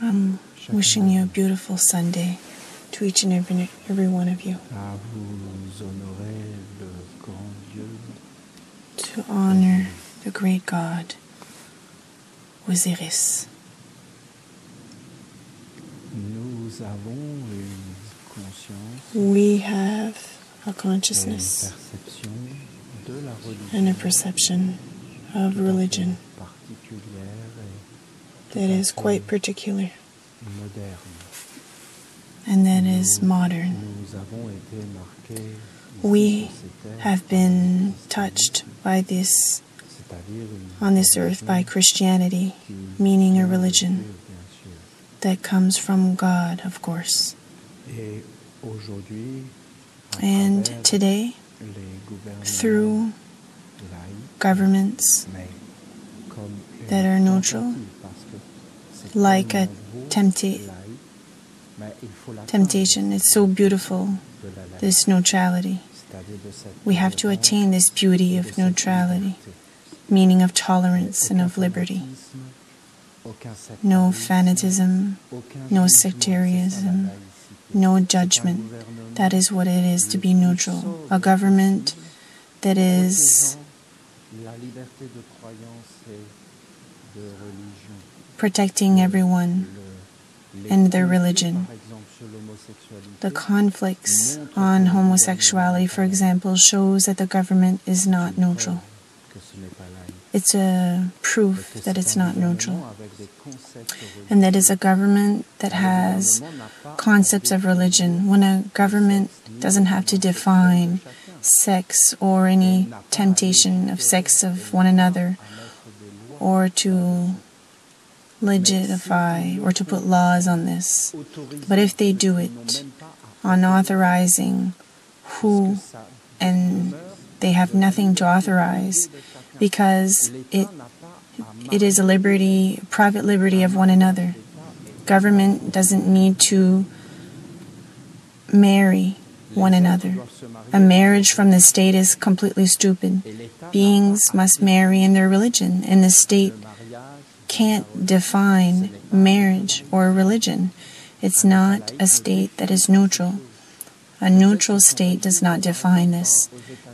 I'm wishing you a beautiful Sunday to each and every, every one of you. To honor the great God, Osiris. We have a consciousness and a perception of religion that is quite particular and that is modern. We have been touched by this on this earth by Christianity, meaning a religion that comes from God, of course. And today, through governments that are neutral, like a tempta- temptation, it's so beautiful, this neutrality. We have to attain this beauty of neutrality, meaning of tolerance and of liberty. No fanatism, no sectarianism, no judgment. That is what it is to be neutral. A government that is protecting everyone and their religion. The conflicts on homosexuality, for example, shows that the government is not neutral. It's a proof that it's not neutral. And that is a government that has concepts of religion. When a government doesn't have to define sex or any temptation of sex of one another or to legitify or to put laws on this. But if they do it on authorizing who, and they have nothing to authorize because it it is a liberty, private liberty of one another. Government doesn't need to marry one another. A marriage from the state is completely stupid. Beings must marry in their religion, and the state can't define marriage or religion. It's not a state that is neutral. A neutral state does not define this.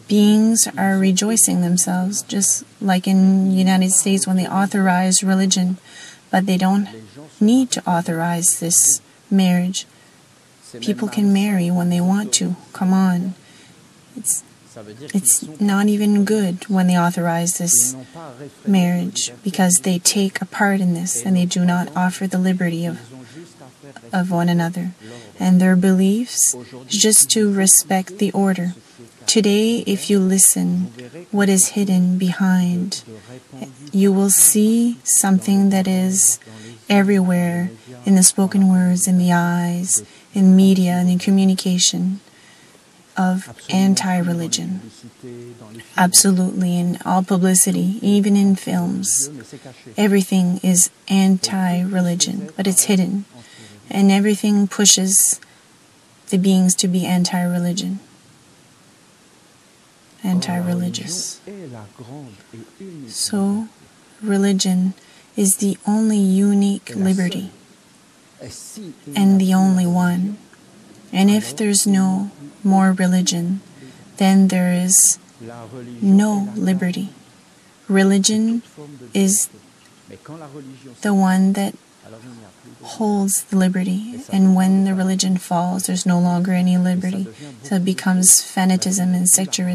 Beings are rejoicing themselves, just like in United States when they authorize religion, but they don't need to authorize this marriage. People can marry when they want to. Come on. It's it's not even good when they authorize this marriage because they take a part in this and they do not offer the liberty of, of one another. And their beliefs just to respect the order. Today, if you listen, what is hidden behind, you will see something that is everywhere in the spoken words, in the eyes, in media, and in communication of anti religion. Absolutely, in all publicity, even in films. Everything is anti religion, but it's hidden. And everything pushes the beings to be anti religion, anti religious. So, religion is the only unique liberty and the only one. And if there's no more religion, then there is no liberty. Religion is the one that holds the liberty, and when the religion falls, there's no longer any liberty. So it becomes fanatism and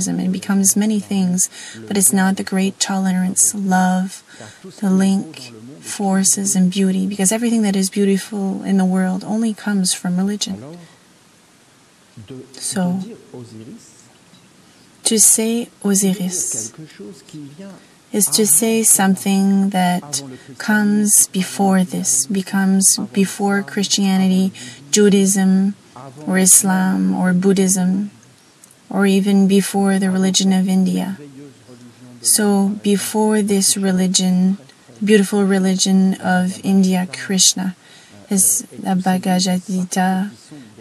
and it becomes many things, but it's not the great tolerance, love, the link, forces, and beauty, because everything that is beautiful in the world only comes from religion. So, to say Osiris is to say something that comes before this, becomes before Christianity, Judaism, or Islam, or Buddhism, or even before the religion of India. So, before this religion, beautiful religion of India, Krishna, is the Bhagavad Gita,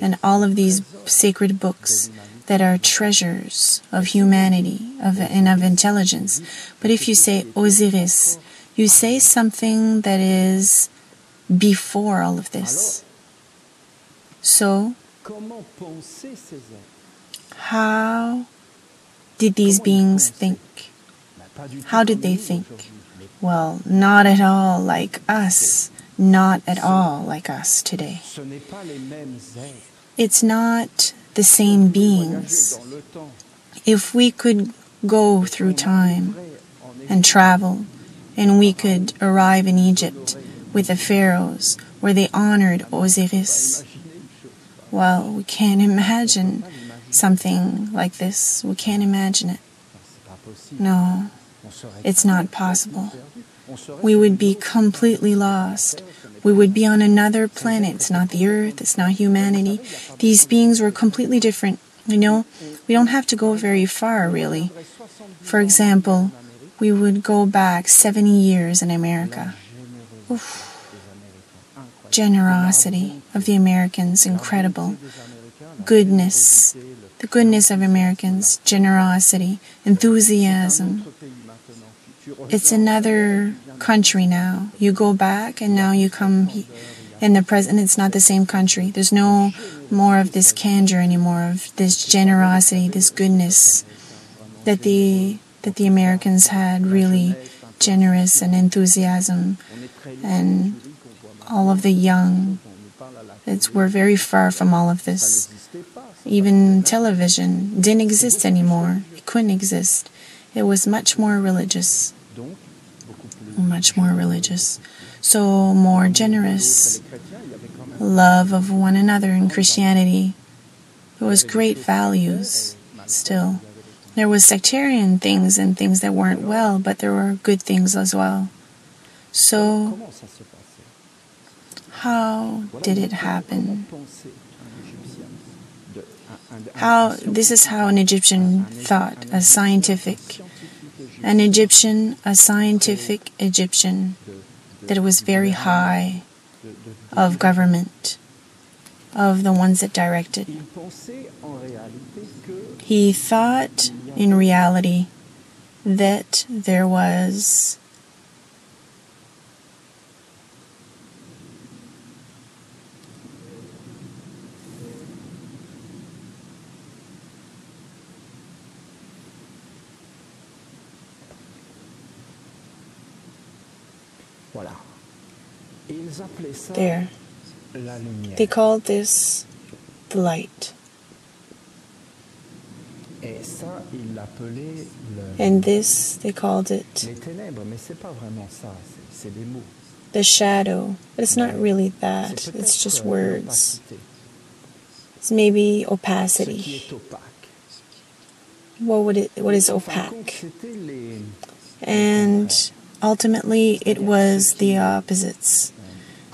and all of these sacred books that are treasures of humanity of, and of intelligence. But if you say Osiris, You say something that is before all of this. So, how did these beings think? How did they think? Well, not at all like us. Not at all like us today. ce n'est pas les mêmes êtres. It's not the same beings. dans le temps, If we could go through time vrai, en Égypte, and travel, and we could arrive in Egypt with the pharaohs where they honored Osiris, imaginez une chose. well, we can't imagine something like this. We can't imagine it. C'est pas possible. No, it's not possible. We would be completely lost. We would be on another planet. It's not the Earth, it's not humanity. These beings were completely different. You know, we don't have to go very far, really. For example, we would go back 70 years in America. Oof. Generosity of the Americans, incredible. Goodness, the goodness of Americans, generosity, enthusiasm. It's another country now. You go back and now you come in the present. It's not the same country. There's no more of this candor anymore, of this generosity, this goodness that the that the Americans had. Really generous and enthusiasm, and all of the young. It's we're very far from all of this. Even television didn't exist anymore. It couldn't exist. It was much more religious much more religious, so more generous, love of one another in Christianity. There was great values still. There was sectarian things and things that weren't well, but there were good things as well. So, how did it happen? How this is how an Egyptian thought, a scientific, an Egyptian, a scientific Egyptian, that was very high of government, of the ones that directed. He thought in reality that there was there. They called this the light. And this, they called it the shadow. But it's not really that, it's just words. It's maybe opacity. What would it what is opaque? And ultimately it was the opposites,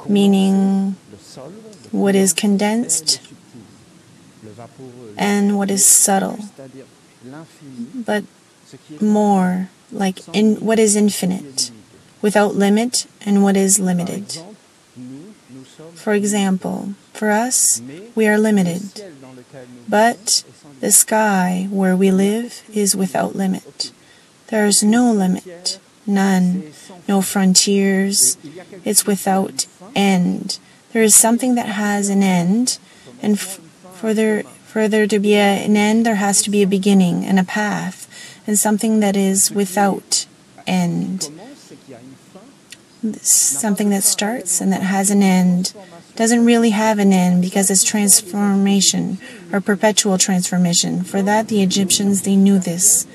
meaning what is condensed and what is subtle, but more like in what is infinite, without limit and what is limited. For example, for us, we are limited, but the sky where we live is without limit. There is no limit, none, no frontiers. It's without end. There is something that has an end, and for there, for there to be a, an end, there has to be a beginning and a path, and something that is without end. Something that starts and that has an end doesn't really have an end because it's transformation or perpetual transformation. For that, the Egyptians, they knew this.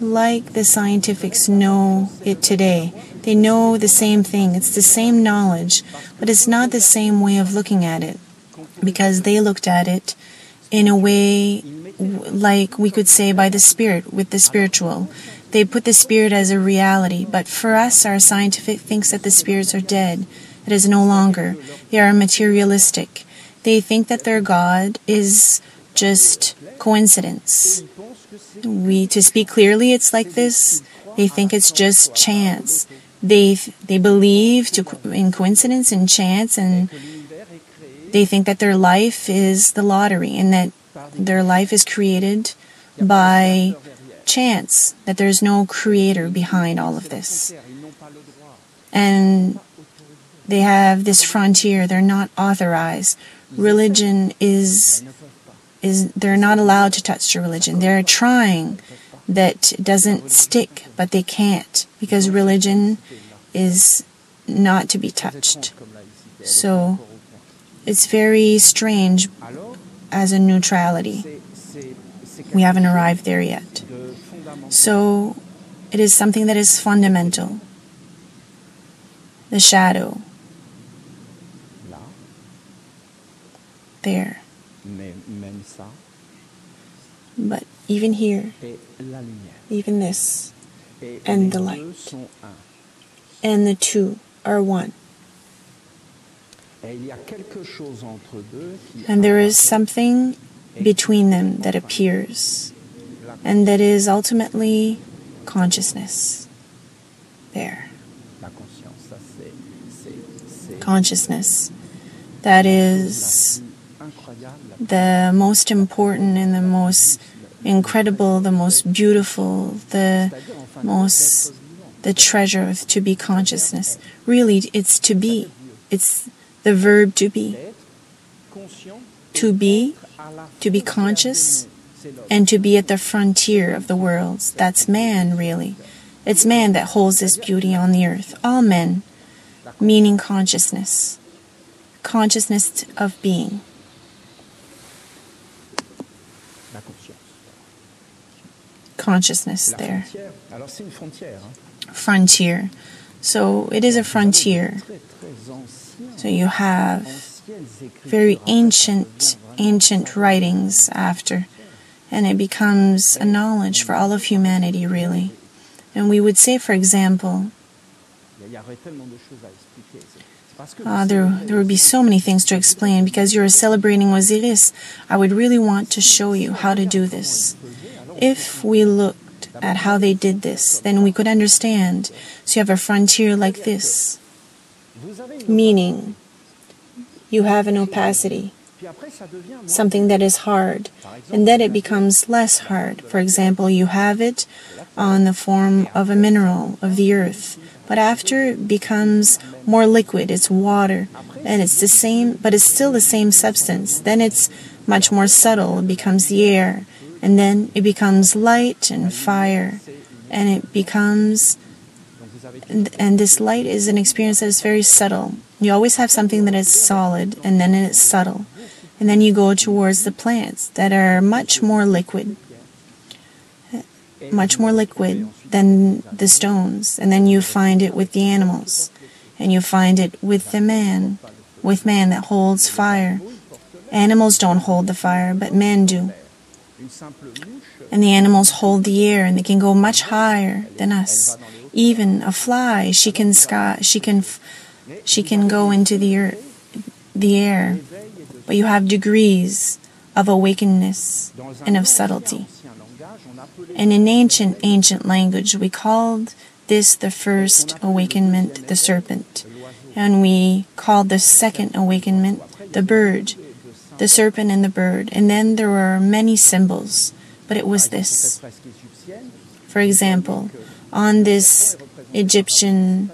Like the scientifics know it today. They know the same thing. It's the same knowledge, but it's not the same way of looking at it because they looked at it in a way like we could say by the spirit with the spiritual they put the spirit as a reality but for us our scientific thinks that the spirits are dead it is no longer they are materialistic they think that their god is just coincidence we to speak clearly it's like this they think it's just chance they they believe to, in coincidence and chance and they think that their life is the lottery and that their life is created by chance, that there's no creator behind all of this. And they have this frontier. They're not authorized. Religion is is they're not allowed to touch the religion. They're trying that doesn't stick, but they can't because religion is not to be touched. So it's very strange as a neutrality. We haven't arrived there yet. So it is something that is fundamental. The shadow. There. But even here, even this, and the light, and the two are one. And there is something between them that appears, and that is ultimately consciousness. There. Consciousness. That is the most important and the most incredible, the most beautiful, the most the treasure of to be consciousness. Really, it's to be. It's the verb to be. To be, to be conscious, and to be at the frontier of the worlds. That's man, really. It's man that holds this beauty on the earth. All men, meaning consciousness. Consciousness of being. Consciousness there. Frontier. So it is a frontier. So you have very ancient, ancient writings after, and it becomes a knowledge for all of humanity, really. And we would say, for example, uh, there, there would be so many things to explain because you're celebrating Osiris. I would really want to show you how to do this. If we looked at how they did this, then we could understand. So you have a frontier like this, meaning you have an opacity, something that is hard, and then it becomes less hard. For example, you have it on the form of a mineral of the earth, but after it becomes more liquid, it's water, and it's the same, but it's still the same substance. Then it's much more subtle, it becomes the air, and then it becomes light and fire, and it becomes and, and, this light is an experience that is very subtle. You always have something that is solid and then it's subtle. And then you go towards the plants that are much more liquid, much more liquid than the stones. And then you find it with the animals. And you find it with the man, with man that holds fire. Animals don't hold the fire, but men do. And the animals hold the air and they can go much higher than us. Even a fly, she can sky, she can she can go into the air, the air. But you have degrees of awakenedness and of subtlety. And in ancient ancient language we called this the first awakenment the serpent. And we called the second awakenment the bird the serpent and the bird. And then there were many symbols, but it was this. For example, on this Egyptian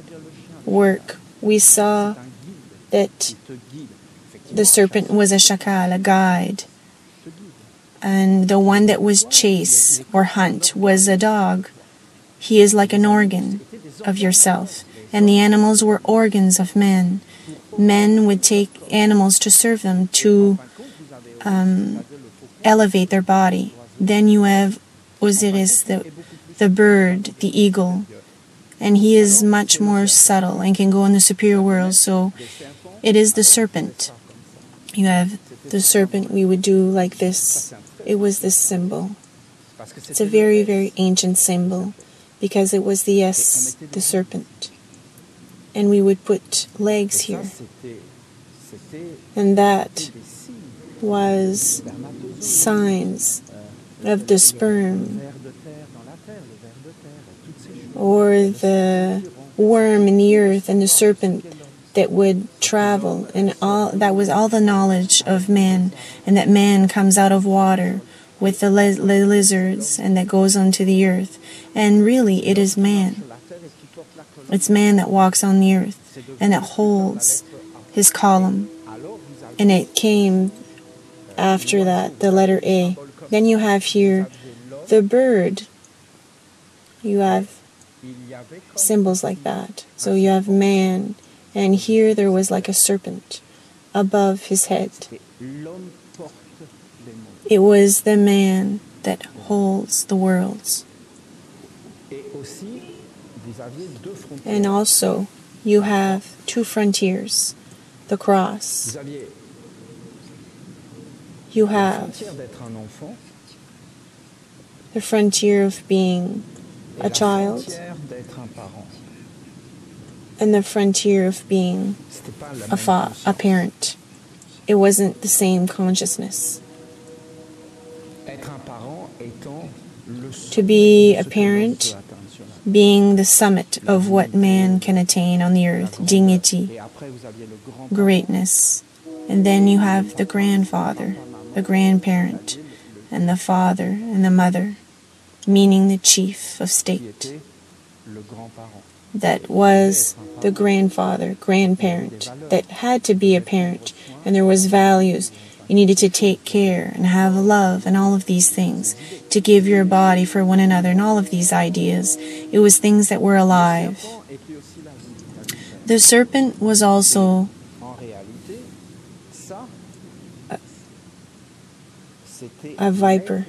work, we saw that the serpent was a shakal, a guide. And the one that was chase or hunt was a dog. He is like an organ of yourself. And the animals were organs of men. Men would take animals to serve them, to um, elevate their body. Then you have Osiris, the, the bird, the eagle, and he is much more subtle and can go in the superior world. So it is the serpent. You have the serpent, we would do like this. It was this symbol. It's a very, very ancient symbol because it was the S, the serpent. And we would put legs here. And that was signs of the sperm or the worm in the earth and the serpent that would travel and all that was all the knowledge of man and that man comes out of water with the lizards and that goes onto the earth and really it is man It's man that walks on the earth and that holds his column. And it came after that, the letter A. Then you have here the bird. You have symbols like that. So you have man, and here there was like a serpent above his head. It was the man that holds the worlds. And also, you have two frontiers the cross. You have the frontier of being a child and the frontier of being a, fa- a parent. It wasn't the same consciousness. To be a parent, being the summit of what man can attain on the earth dignity, greatness. And then you have the grandfather, the grandparent, and the father and the mother, meaning the chief of state. that was the grandfather, grandparent, that had to be a parent, and there was values. You needed to take care and have love and all of these things, to give your body for one another and all of these ideas. It was things that were alive. The serpent was also A viper.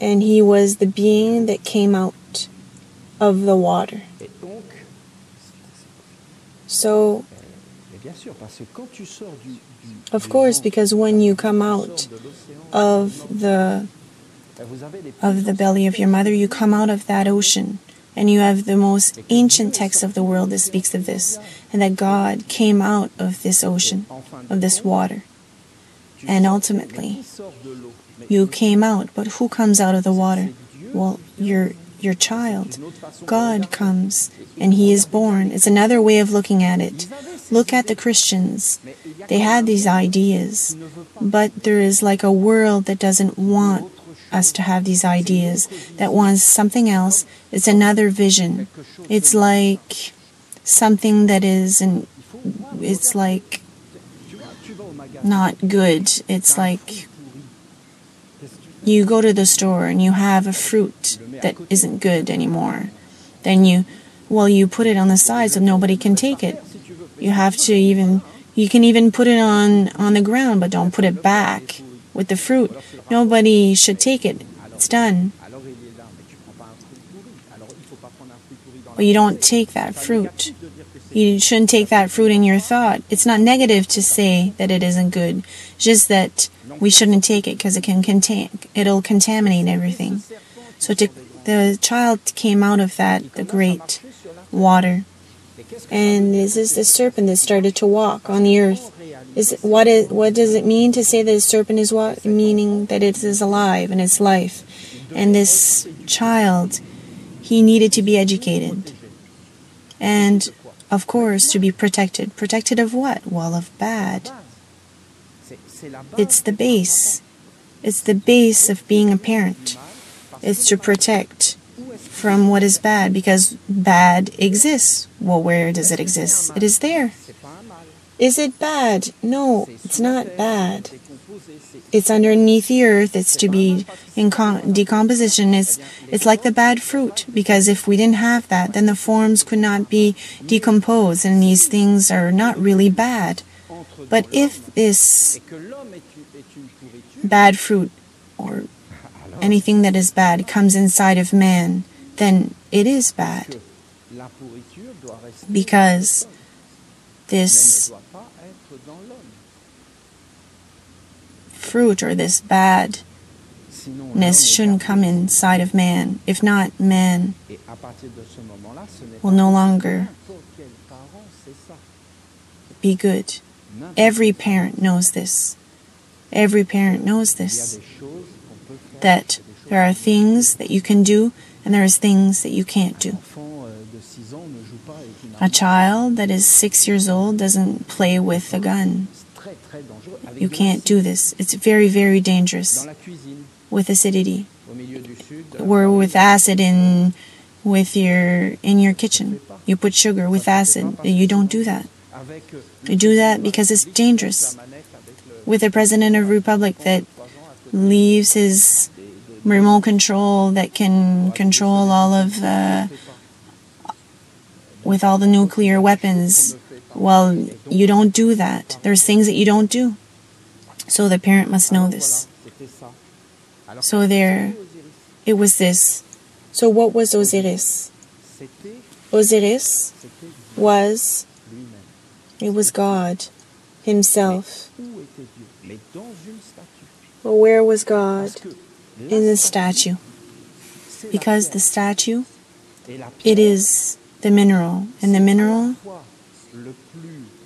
and he was the being that came out of the water. So, of course, because when you come out of the of the belly of your mother, you come out of that ocean. And you have the most ancient text of the world that speaks of this, and that God came out of this ocean, of this water. And ultimately, You came out, but who comes out of the water? Well, your your child. God comes, and He is born. It's another way of looking at it. Look at the Christians. They had these ideas, but there is like a world that doesn't want us to have these ideas, that wants something else. It's another vision. It's like something that is an, Il faut voir, it's like not good. It's like you go to the store and you have a fruit that isn't good anymore. Then you, well, you put it on the side so nobody can take it. You have to even, you can even put it on on the ground, but don't put it back with the fruit. Nobody should take it. It's done. But you don't take that fruit. You shouldn't take that fruit in your thought. It's not negative to say that it isn't good, just that we shouldn't take it because it can contain, it'll contaminate everything. So to, the child came out of that, the great water, and this is the serpent that started to walk on the earth. Is it, what is what does it mean to say that a serpent is what meaning that it is alive and it's life, and this child, he needed to be educated, and of course to be protected. Protected of what? Well, of bad. It's the base. It's the base of being a parent. It's to protect from what is bad because bad exists. Well, where does it exist? It is there. Is it bad? No, it's not bad. It's underneath the earth. It's to be in decomposition. It's it's like the bad fruit because if we didn't have that, then the forms could not be decomposed, and these things are not really bad. But if this bad fruit or anything that is bad comes inside of man, then it is bad because this fruit or this badness shouldn't come inside of man. If not, man will no longer be good. Every parent knows this. Every parent knows this. That there are things that you can do and there is things that you can't do. L'enfant de 6 ans ne joue pas avec une A child that is six years old doesn't play with a gun. You can't do this. It's very, very dangerous Dans la cuisine, with acidity. au milieu du sud, We're with acid in with your in your kitchen. You put sugar with acid. You don't do that. euh, You do that because it's dangerous. la manette avec le With a president of republic that leaves his remote control that can control all of uh, with all the nuclear weapons. Well, you don't do that. There's things that you don't do. So the parent must know this. So there, it was this. So what was Osiris? Osiris was, it was God Himself. Well, where was God? In the statue. Because the statue, it is the mineral. And the mineral,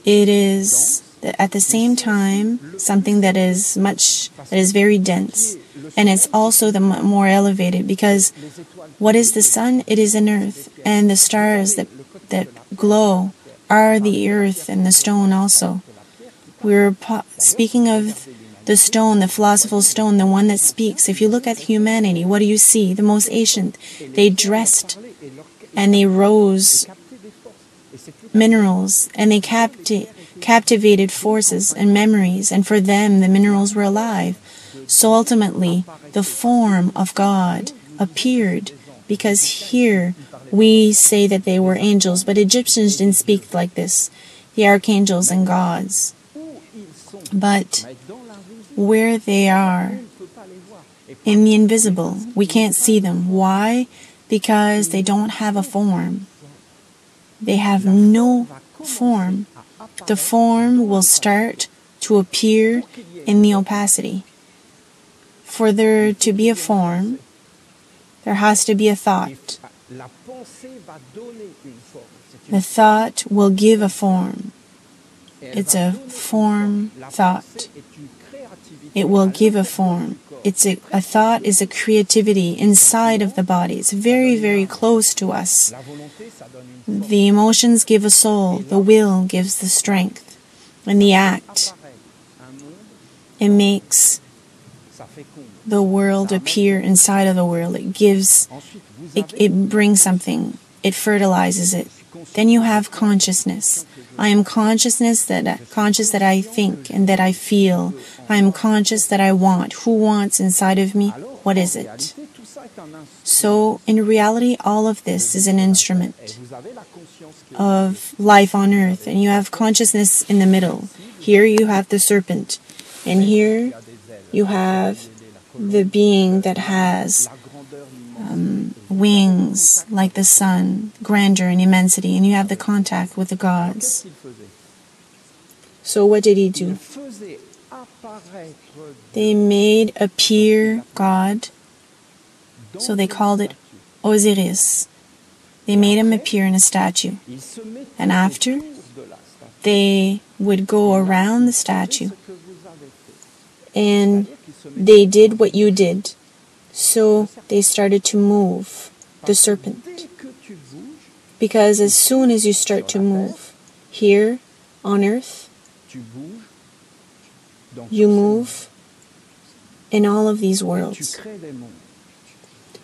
it is at the same time something that is much, that is very dense. And it's also the more elevated because what is the sun? It is an earth. And the stars that, that glow are the earth and the stone also. We're speaking of the stone, the philosophical stone, the one that speaks. If you look at humanity, what do you see? The most ancient. They dressed and they rose captaient des forces. Et c'est tout minerals and they capti- captivated forces and memories, and for them the minerals were alive. So ultimately, the form of God appeared because here we say that they were angels, but Egyptians didn't speak like this the archangels and gods. But where they are, in the invisible, we can't see them. Why? Because they don't have a form. They have no form. The form will start to appear in the opacity. For there to be a form, there has to be a thought. The thought will give a form. It's a form thought. It will give a form. It's a, a thought is a creativity inside of the body. It's very, very close to us. The emotions give a soul, the will gives the strength, and the act, it makes the world appear inside of the world. It gives, it, it brings something, it fertilizes it. Then you have consciousness. I am consciousness that conscious that I think and that I feel. I am conscious that I want. Who wants inside of me? What is it? So in reality, all of this is an instrument of life on earth, and you have consciousness in the middle. Here you have the serpent, and here you have the being that has um, wings like the sun, grandeur and immensity, and you have the contact with the gods. So what did he do? They made appear God, so they called it. Osiris. They made him appear in a statue. And after. They would go around the statue, and they did what you did. So they started to move the serpent. Because as soon as you start to move here on earth, you move in all of these worlds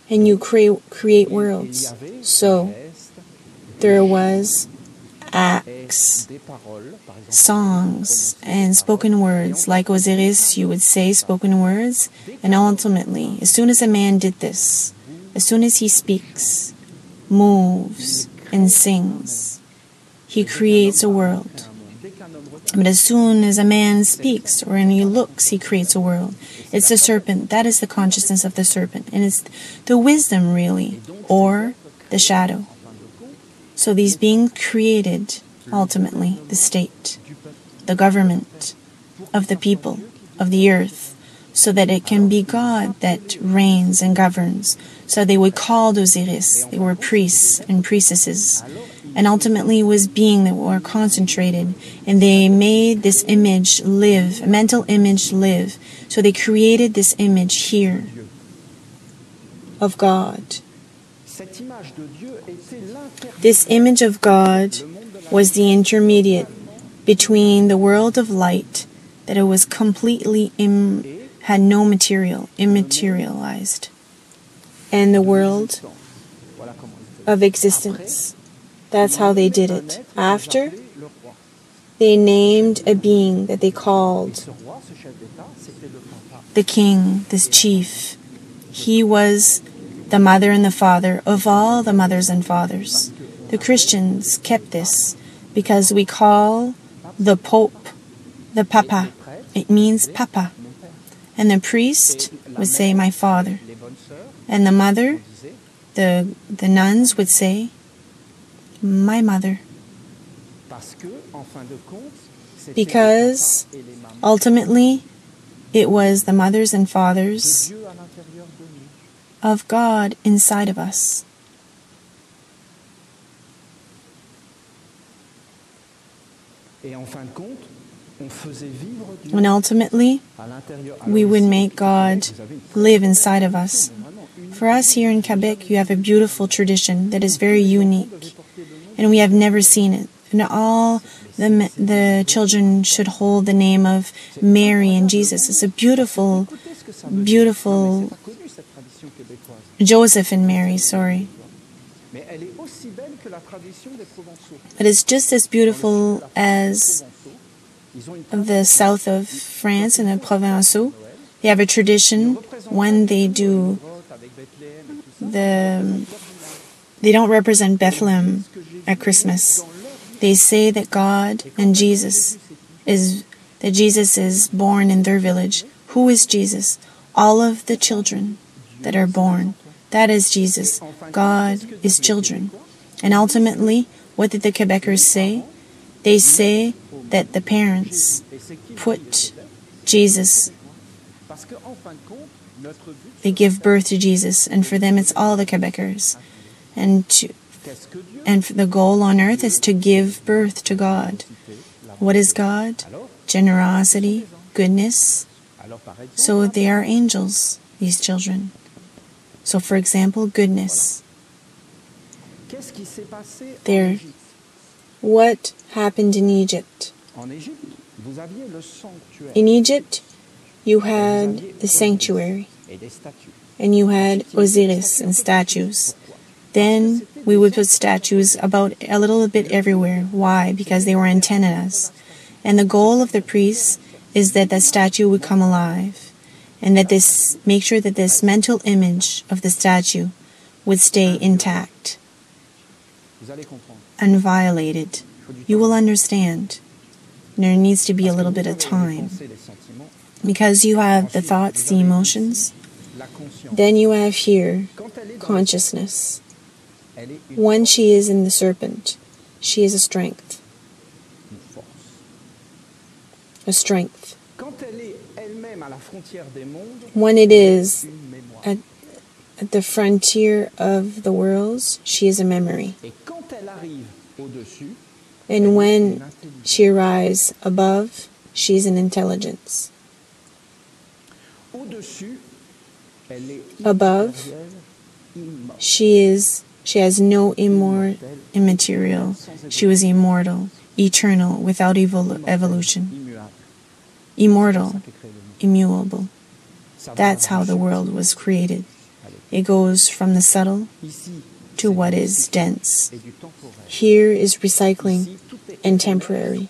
and you create, create worlds. So there was acts, songs, and spoken words. Like Osiris, you would say spoken words. And ultimately, as soon as a man did this, as soon as he speaks, moves, and sings, he creates a world. But as soon as a man speaks or he looks, he creates a world. It's the serpent. That is the consciousness of the serpent. And it's the wisdom, really, or the shadow. So these beings created, ultimately, the state, the government of the people, of the earth, so that it can be God that reigns and governs. So they would call Osiris. They were priests and priestesses. And ultimately it was being that were concentrated and they made this image live, a mental image live. So they created this image here of God. This image of God was the intermediate between the world of light that it was completely Im- had no material, immaterialized, and the world of existence. That's how they did it. After, they named a being that they called the king, this chief. He was the mother and the father of all the mothers and fathers. The Christians kept this because we call the Pope the Papa. It means Papa. And the priest would say, My father. And the mother, the, the nuns would say, My mother. Because ultimately, it was the mothers and fathers of God inside of us. Et en fin de compte, on faisait vivre Dieu And ultimately, we would make God vous avez une live inside of us. For us here in Quebec, you have a beautiful tradition that is very unique, devait porter le nom and we have never seen it. And all the, the children should hold the name of Mary and Jesus. It's a beautiful, Écoutez ce que ça veut dire. beautiful Joseph and Mary, sorry. But it's just as beautiful as the south of France and the Provençaux. They have a tradition when they do the. They don't represent Bethlehem at Christmas. They say that God and Jesus is that Jesus is born in their village. Who is Jesus? All of the children that are born. That is Jesus. God is children. And ultimately, what did the Quebecers say? They say that the parents put Jesus, they give birth to Jesus, and for them it's all the Quebecers. And to, and the goal on earth is to give birth to God. What is God? Generosity, goodness. So they are angels, these children. So, for example, goodness. qu'est-ce qui s'est passé There. What happened in Egypt? En Égypte, vous aviez le sanctuaire In Egypt, you had the sanctuary, et des statues. and you had Osiris and statues. Then we would put statues about a little bit everywhere. Why? Because they were antennas. And the goal of the priests is that the statue would come alive and that this make sure that this mental image of the statue would stay intact, unviolated. You will understand. There needs to be a little bit of time because you have the thoughts, the emotions. Then you have here consciousness. When she is in the serpent, she is a strength. A strength. Quand elle est elle-même à la frontière des mondes, When it is at, at the frontier of the worlds, she is a memory. Et quand elle arrive au-dessus, And when she arrives above, she is an intelligence. Au-dessus, elle est Above. She is she has no immor- immaterial. She was immortal, eternal, without evol- evolution, immortal, C'est ça qui crée le monde. immutable. That's how the world was created. It goes from the subtle to what is dense. et du temporel. Here is recycling Ici, tout est and temporary.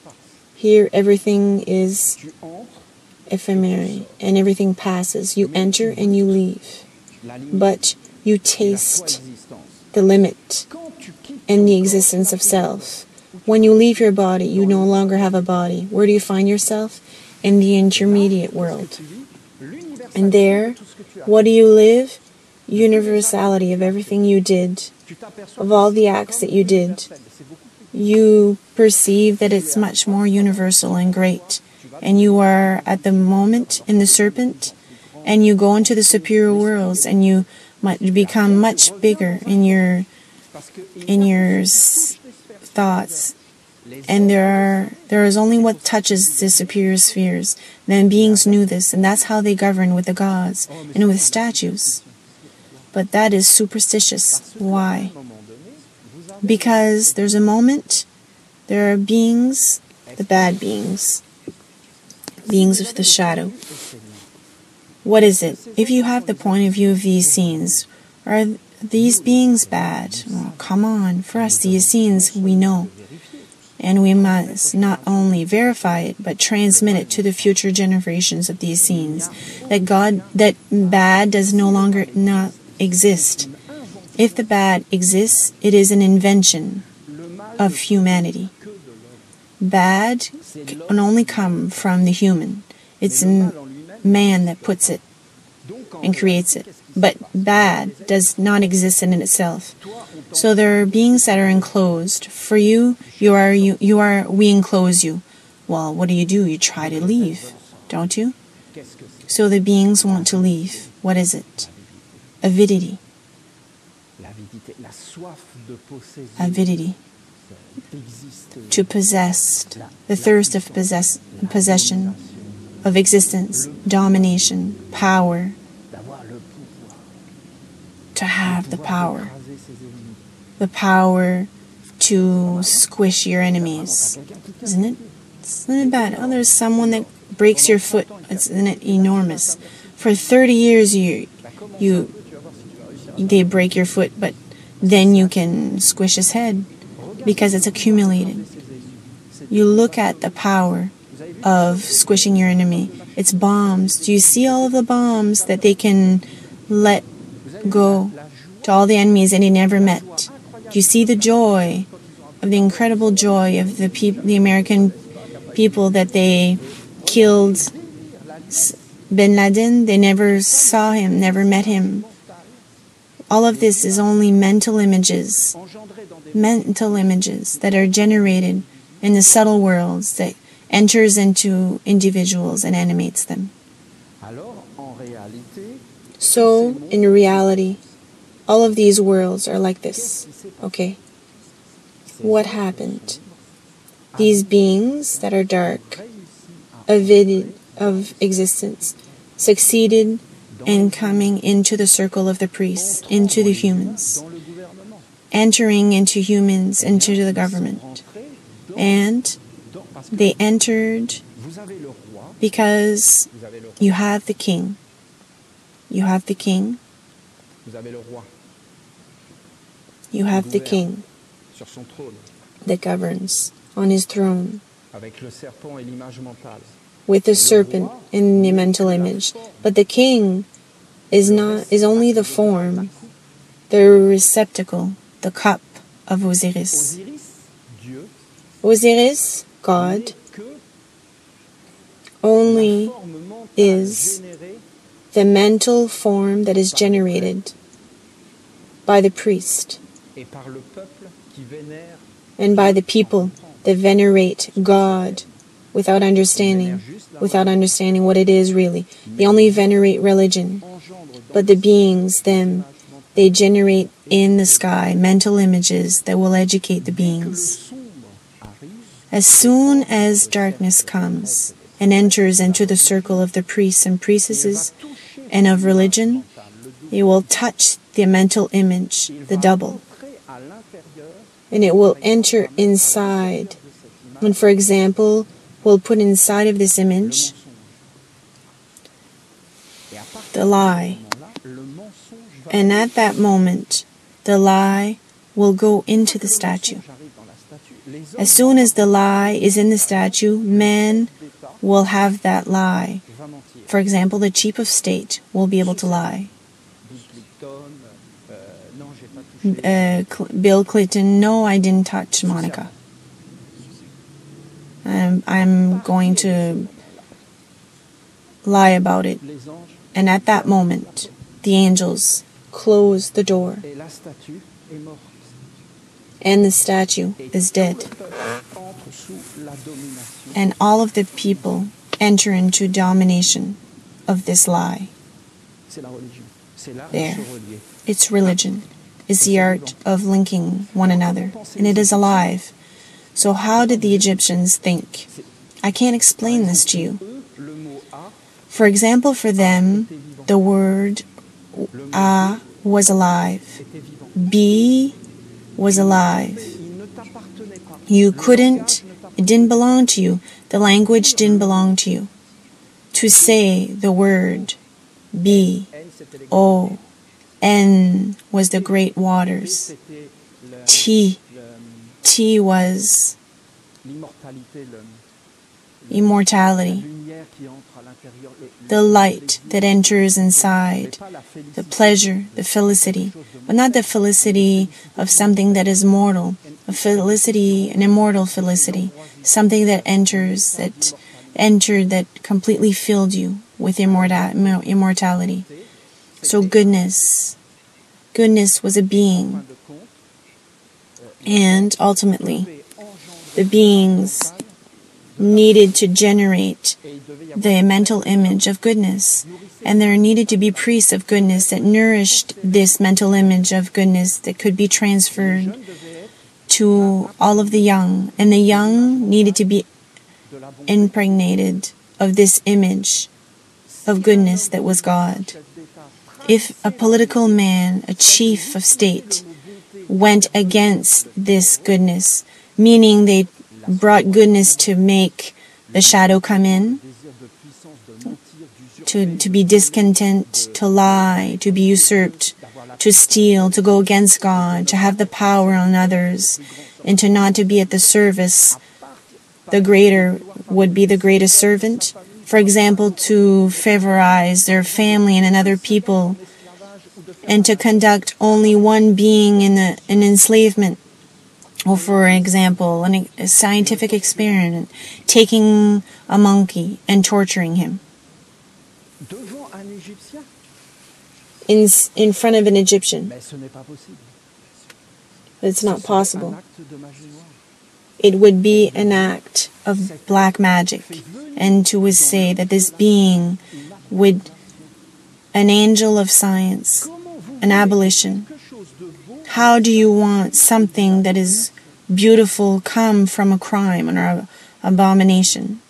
Here, everything is ephemeral and everything passes. You enter and you leave, but you taste the limit Quand tu quittes and the existence of self. When you leave your body, you no longer have a body. Where do you find yourself? In the intermediate world. And there, what do you live? Universality of everything you did, of all the acts that you did. You perceive that it's much more universal and great. And you are at the moment in the serpent, and you go into the superior worlds, and you become much bigger in your in your thoughts and there are there is only what touches the superior spheres. Then beings knew this and that's how they govern with the gods and with statues. But that is superstitious. Why? Because there's a moment there are beings the bad beings. Beings of the shadow. What is it? If you have the point of view of these scenes are these beings bad? Oh, come on. For us, the Essenes, we know. And we must not only verify it, but transmit it to the future generations of the Essenes That God, that bad does no longer not exist. If the bad exists, it is an invention of humanity. Bad can only come from the human. It's man that puts it and creates it. But bad does not exist in itself. So there are beings that are enclosed. For you, you are you, you are we enclose you. Well, what do you do? You try to leave, don't you? So the beings want to leave. What is it? Avidity. Avidity. To possess, the thirst of possess, possession, of existence, domination, power, to have the power. The power to squish your enemies. Isn't it? Isn't it bad? Oh, there's someone that breaks your foot. Isn't it enormous? For 30 years, you, you, they break your foot, but then you can squish his head because it's accumulated. You look at the power of squishing your enemy. It's bombs. Do you see all of the bombs that they can let go to all the enemies that he never met? You see the joy of the incredible joy of the peop- the American people that they killed Bin Laden? They never saw him, never met him. All of this is only mental images, mental images that are generated in the subtle worlds that enters into individuals and animates them. So, in reality, all of these worlds are like this. Okay? What happened? These beings that are dark, avid of existence, succeeded in coming into the circle of the priests, into the humans, entering into humans, into the government. And they entered because you have the king. You have the king. You have the king that governs on his throne. With the serpent in the mental image. But the king is not is only the form, the receptacle, the cup of Osiris. Osiris, God, only is the mental form that is generated by the priest and by the people that venerate God without understanding, without understanding what it is really. They only venerate religion, but the beings, them, they generate in the sky mental images that will educate the beings. As soon as darkness comes and enters into the circle of the priests and priestesses and of religion, it will touch the mental image, the double, and it will enter inside. And for example, we'll put inside of this image the lie. And at that moment, the lie will go into the statue. As soon as the lie is in the statue, man will have that lie. For example, the chief of state will be able to lie. Uh, Bill Clinton, no, I didn't touch Monica. Um, I'm going to lie about it. And at that moment, the angels close the door. And the statue is dead. And all of the people enter into domination of this lie. There. It's religion. It's the art of linking one another. And it is alive. So, how did the Egyptians think? I can't explain this to you. For example, for them, the word A was alive, B was alive. You couldn't, it didn't belong to you. The language didn't belong to you. To say the word B, O, N was the great waters. T, T was immortality, the light that enters inside, the pleasure, the felicity, but not the felicity of something that is mortal, a felicity, an immortal felicity, something that enters, that entered, that completely filled you with immorta- immortality. So goodness, goodness was a being, and ultimately, the beings needed to generate the mental image of goodness. And there needed to be priests of goodness that nourished this mental image of goodness that could be transferred to all of the young. And the young needed to be impregnated of this image of goodness that was God. If a political man, a chief of state, went against this goodness, meaning they brought goodness to make the shadow come in, to, to be discontent, to lie, to be usurped, to steal, to go against God, to have the power on others, and to not to be at the service, the greater would be the greatest servant. For example, to favorize their family and another people, and to conduct only one being in an enslavement. Or, for example, an, a scientific experiment, taking a monkey and torturing him. in in front of an Egyptian. It's not possible. It would be an act of black magic, and to say that this being would, an angel of science, an abolition. quelque chose de beau How do you want something that is beautiful come from a crime or an abomination?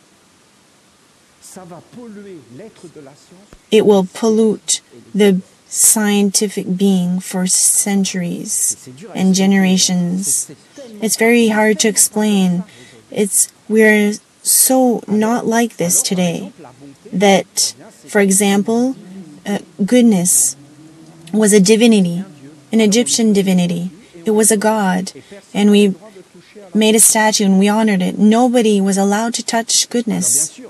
Ça va polluer l'être de la science. It will pollute the scientific being for centuries and generations. It's very hard to explain. It's we're so not like this today that, for example, uh, goodness was a divinity, an Egyptian divinity. It was a god, and we made a statue and we honored it. Nobody was allowed to touch goodness.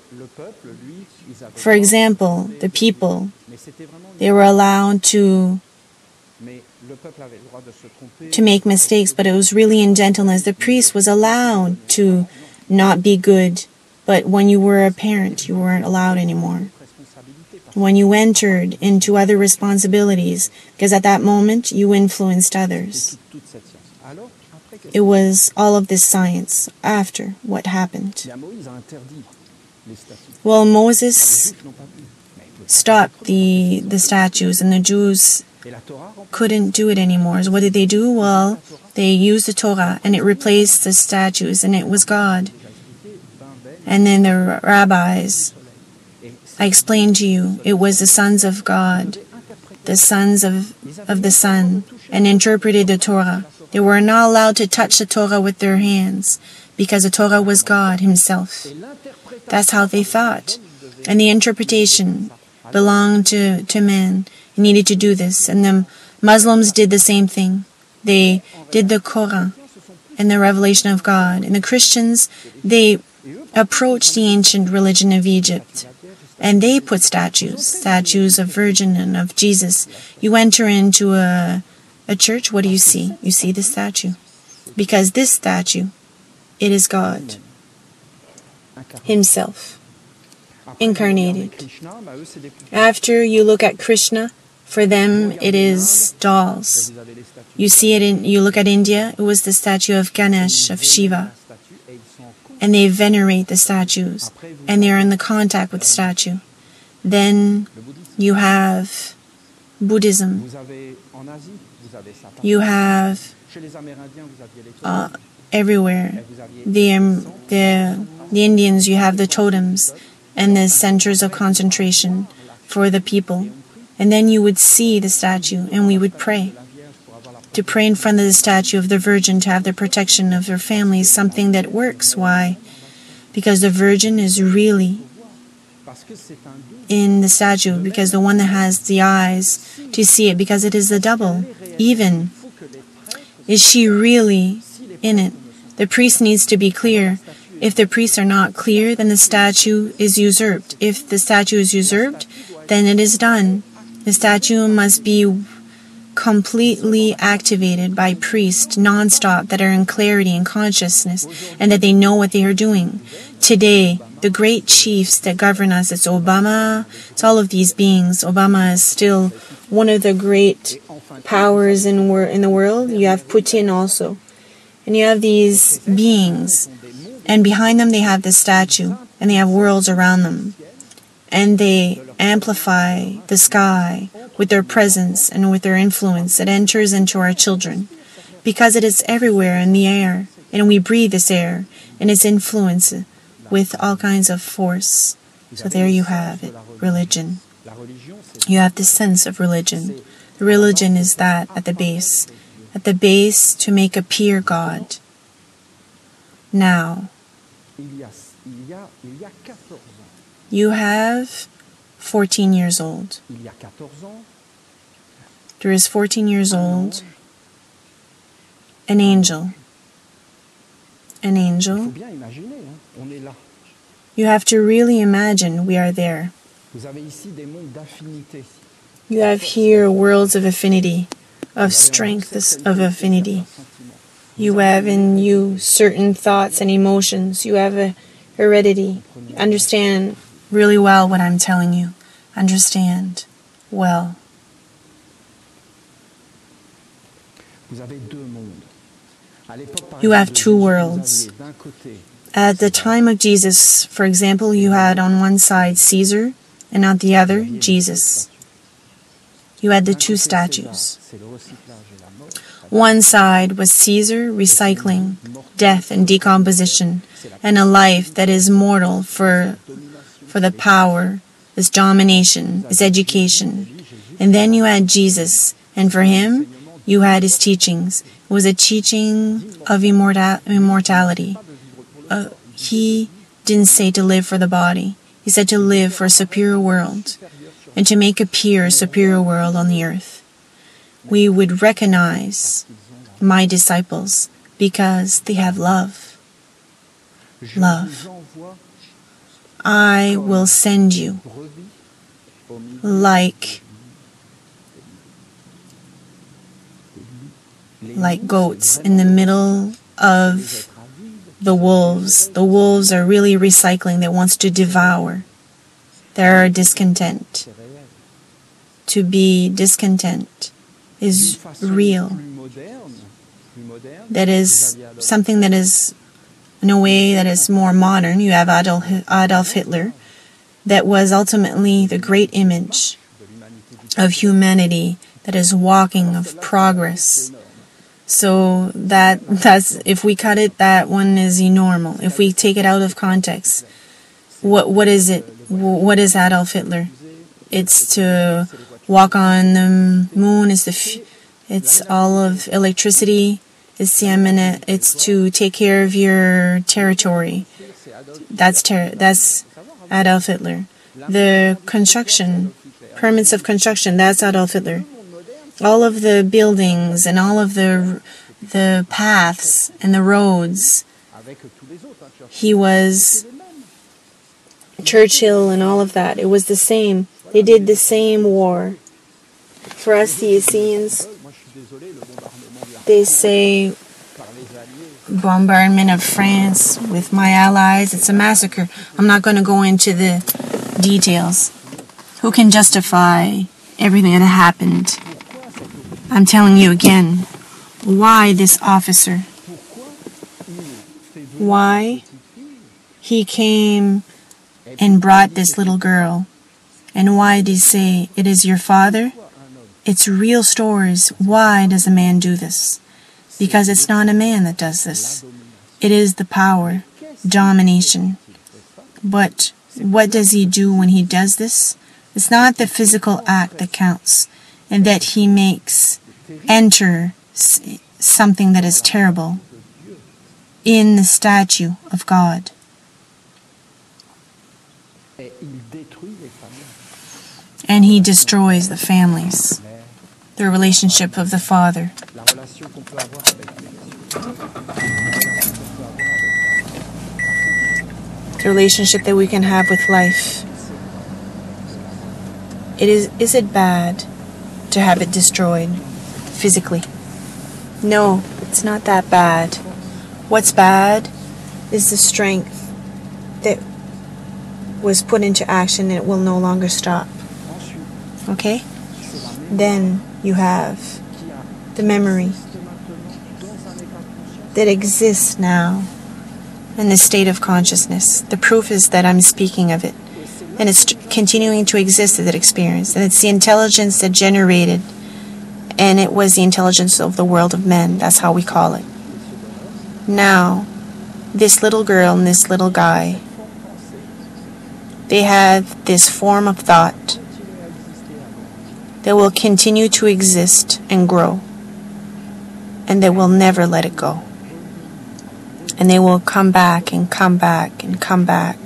For example, the people, they were allowed to mais le peuple avait le droit de se tromper. to make mistakes, but it was really in gentleness. The priest was allowed to not be good, but when you were a parent, you weren't allowed anymore. When you entered into other responsibilities, because at that moment you influenced others. toute, toute cette science. Alors, après, qu'est-ce It was all of this science after what happened. Bien, Moïse a interdit les statues. Well, Moses Stopped the, the statues, and the Jews couldn't do it anymore. So what did they do? Well, they used the Torah, and it replaced the statues, and it was God. And then the rabbis, I explained to you, it was the sons of God, the sons of, of the Son, and interpreted the Torah. They were not allowed to touch the Torah with their hands because the Torah was God Himself. That's how they thought. And the interpretation belonged to, to men. They needed to do this. And the Muslims did the same thing. They did the Quran and the revelation of God. And the Christians, they approached the ancient religion of Egypt. And they put statues, statues of Virgin and of Jesus. You enter into a, a church, what do you see? You see the statue. Because this statue, it is God. Himself. Incarnated. After you look at Krishna, for them it is dolls. You see it in, you look at India, it was the statue of Ganesh, of Shiva, and they venerate the statues, and they are in the contact with the statue. Then you have Buddhism, you have uh, everywhere. The, um, the, the Indians, you have the totems and the centers of concentration for the people. And then you would see the statue, and we would pray. to pray in front of the statue of the Virgin to have the protection of her family is something that works. Why? Because the Virgin is really in the statue because the one that has the eyes to see it because it is the double. Even is she really in it? The priest needs to be clear. If the priests are not clear, then the statue is usurped. If the statue is usurped, then it is done. The statue must be completely activated by priests nonstop that are in clarity and consciousness and that they know what they are doing. Today, the great chiefs that govern us, it's Obama, it's all of these beings. Obama is still one of the great powers in, in the world. You have Putin also. And you have these beings. And behind them, they have the statue, and they have worlds around them. And they amplify the sky with their presence and with their influence. It enters into our children because it is everywhere in the air, and we breathe this air, and its influence with all kinds of force. So there you have it religion. You have the sense of religion. Religion is that at the base. At the base to make appear God. Now, you have 14 years old. There is 14 years old, an angel. An angel. You have to really imagine we are there. You have here worlds of affinity, of strength of affinity. You have in you certain thoughts and emotions. You have a heredity. Understand really well what I'm telling you. Understand well. You have two worlds. At the time of Jesus, for example, you had on one side Caesar and on the other Jesus. You had the two statues. One side was Caesar recycling, death and decomposition, and a life that is mortal for, for the power, its domination, its education. And then you had Jesus, and for him, you had his teachings. It was a teaching of immortal, immortality. Uh, he didn't say to live for the body. He said to live for a superior world and to make appear a superior world on the earth we would recognize my disciples because they have love. Love. I will send you like like goats in the middle of the wolves. The wolves are really recycling that wants to devour. They are discontent. To be discontent is real. That is something that is, in a way, that is more modern. You have Adolf, Hitler, that was ultimately the great image of humanity that is walking of progress. So that that's if we cut it, that one is enormous. If we take it out of context, what what is it? What is Adolf Hitler? It's to walk on the moon is the it's all of electricity it's the eminent it's to take care of your territory. That's ter- that's Adolf Hitler. The construction permits of construction that's Adolf Hitler. All of the buildings and all of the the paths and the roads. He was Churchill and all of that. It was the same they did the same war. For us, the Essenes, they say bombardment of France with my allies. It's a massacre. I'm not going to go into the details. Who can justify everything that happened? I'm telling you again, why this officer? Why he came and brought this little girl and why do you say it is your father? It's real stories. Why does a man do this? Because it's not a man that does this. It is the power, domination. But what does he do when he does this? It's not the physical act that counts, and that he makes enter something that is terrible in the statue of God. And he destroys the families, the relationship of the father, the relationship that we can have with life. It is is it bad to have it destroyed physically? No, it's not that bad. What's bad is the strength that was put into action and it will no longer stop. Okay? Then you have the memory that exists now in the state of consciousness. The proof is that I'm speaking of it. And it's continuing to exist as that experience. And it's the intelligence that generated, and it was the intelligence of the world of men. That's how we call it. Now, this little girl and this little guy, they have this form of thought that will continue to exist and grow, and they will never let it go. And they will come back and come back and come back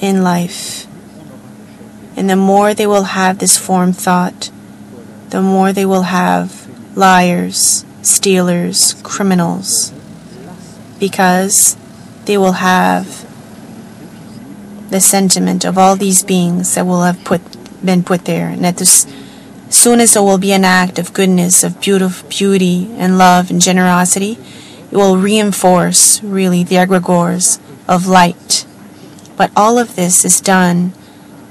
in life. And the more they will have this form thought, the more they will have liars, stealers, criminals, because they will have the sentiment of all these beings that will have put been put there, and that this soon as there will be an act of goodness, of beautiful beauty and love and generosity, it will reinforce really the egregores of light. But all of this is done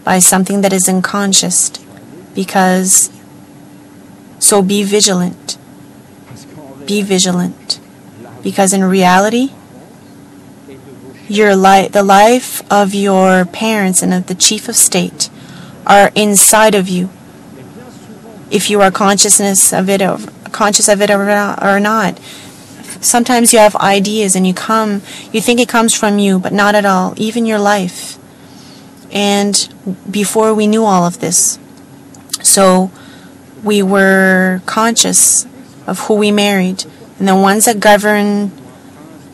by something that is unconscious, because so be vigilant, be vigilant, because in reality, your life, the life of your parents and of the chief of state are inside of you. If you are consciousness of it, conscious of it or not- Sometimes you have ideas and you come, you think it comes from you, but not at all. Even your life. And before we knew all of this, so we were conscious of who we married, and the ones that govern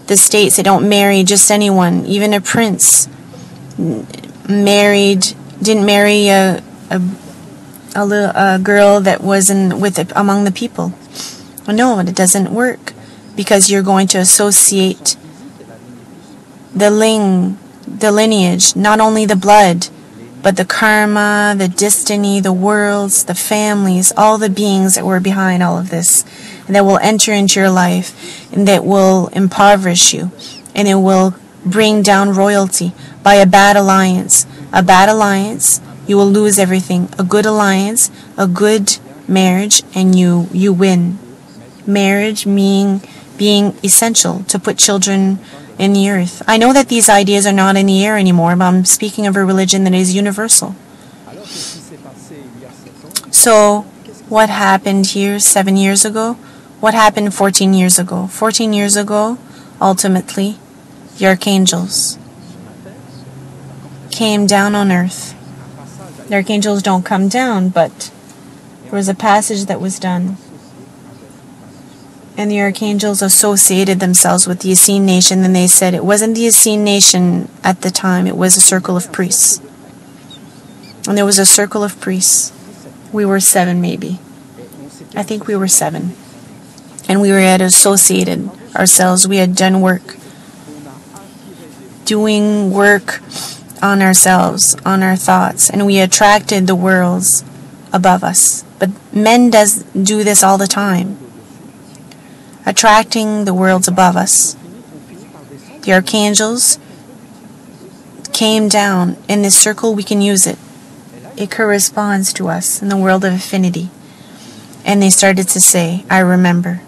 the states, they don't marry just anyone, even a prince married didn't marry a a a, little, a girl that was in with among the people. No, it doesn't work because you're going to associate the ling, the lineage, not only the blood, but the karma, the destiny, the worlds, the families, all the beings that were behind all of this, and that will enter into your life, and that will impoverish you, and it will bring down royalty by a bad alliance. A bad alliance, you will lose everything. A good alliance, a good marriage, and you you win. Marriage being being essential to put children in the earth. I know that these ideas are not in the air anymore, but I'm speaking of a religion that is universal. So, what happened here seven years ago? What happened 14 years ago? 14 years ago, ultimately, the archangels came down on earth. The archangels don't come down, but there was a passage that was done. And the archangels associated themselves with the Essene nation, and they said it wasn't the Essene nation at the time, it was a circle of priests. And there was a circle of priests. We were seven, maybe. I think we were seven. And we were had associated ourselves. We had done work, doing work on ourselves, on our thoughts, and we attracted the worlds above us. But men does do this all the time, attracting the worlds above us. The archangels came down. In this circle, we can use it. It corresponds to us in the world of affinity. And they started to say, I remember.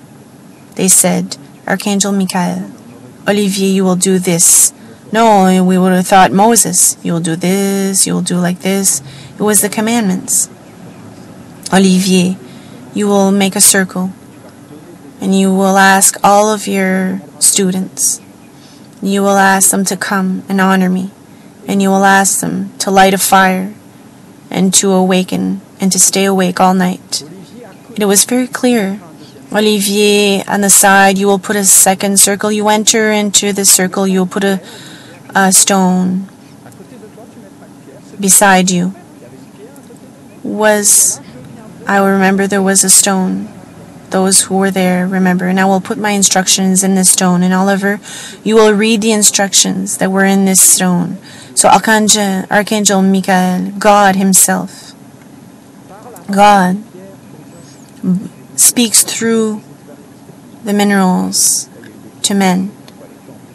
They said, Archangel Michael, Olivier, you will do this. No, we would have thought Moses, you will do this, you will do like this. It was the commandments. Olivier, you will make a circle and you will ask all of your students you will ask them to come and honor me, and you will ask them to light a fire and to awaken and to stay awake all night. And it was very clear. Olivier, on the side, you will put a second circle. You enter into the circle, you will put a, a stone. beside you was, I remember there was a stone. Those who were there remember, and I will put my instructions in this stone. And Oliver, you will read the instructions that were in this stone. So Archangel, Archangel Michael, God Himself, God speaks through the minerals to men.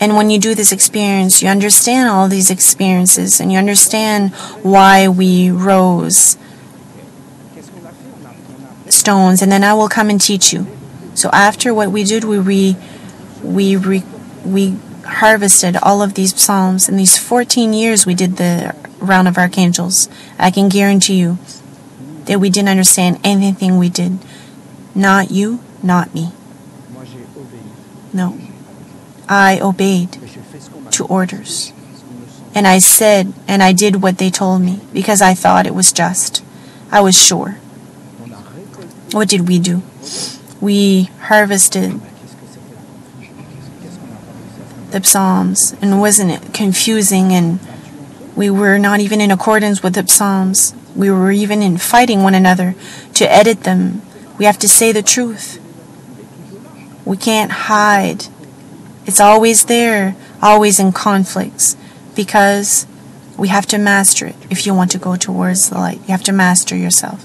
And when you do this experience, you understand all these experiences and you understand why we rose stones. And then I will come and teach you. So after what we did, we re, we re, we harvested all of these psalms. In these 14 years, we did the round of archangels. I can guarantee you that we didn't understand anything we did. Not you, not me. Moi, j'ai obéi. No. I obeyed to orders. And I said and I did what they told me because I thought it was just. I was sure. What did we do? We harvested the Psalms, and wasn't it confusing? And we were not even in accordance with the Psalms. We were even in fighting one another to edit them. We have to say the truth. We can't hide. It's always there, always in conflicts, because we have to master it if you want to go towards the light. You have to master yourself.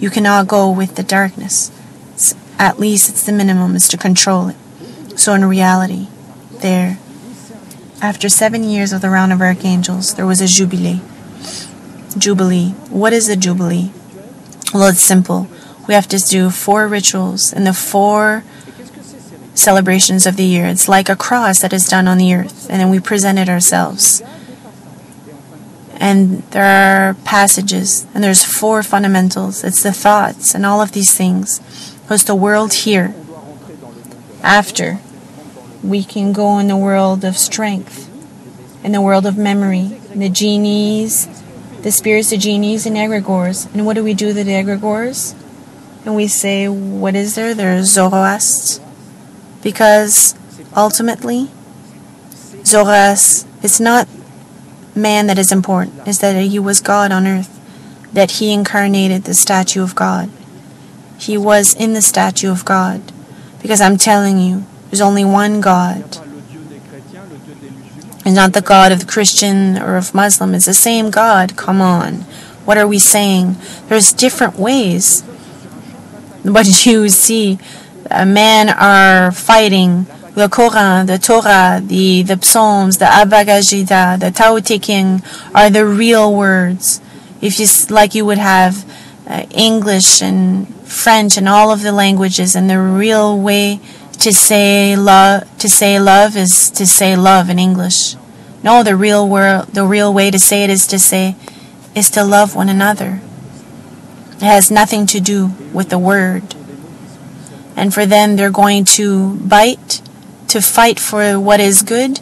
You cannot go with the darkness. It's- at least it's the minimum is to control it. So in reality, there. After seven years of the round of archangels, there was a jubilee. Jubilee. What is a jubilee? Well, it's simple. We have to do four rituals and the four celebrations of the year. It's like a cross that is done on the earth, and then we present it ourselves. And there are passages, and there's four fundamentals. It's the thoughts and all of these things. Because the world here, after we can go in the world of strength, in the world of memory, the genies, the spirits of genies and egregores. And what do we do to the egregores? And we say, what is there? There's Zoroaster. Because ultimately, Zoroaster, it's not man that is important, it's that he was God on earth, that he incarnated the statue of God. He was in the statue of God. Because I'm telling you, there's only one God. It's not the God of the Christian or of Muslim. It's the same God. Come on. What are we saying? There's different ways. But you see, men are fighting the Quran, the Torah, the, the Psalms, the Gita, the Tao Te King are the real words. If you like, you would have uh, English and French and all of the languages, and the real way to say love to say love is to say love in English. No, the real word, the real way to say it is to say is to love one another. It has nothing to do with the word. And for them, they're going to bite, to fight for what is good,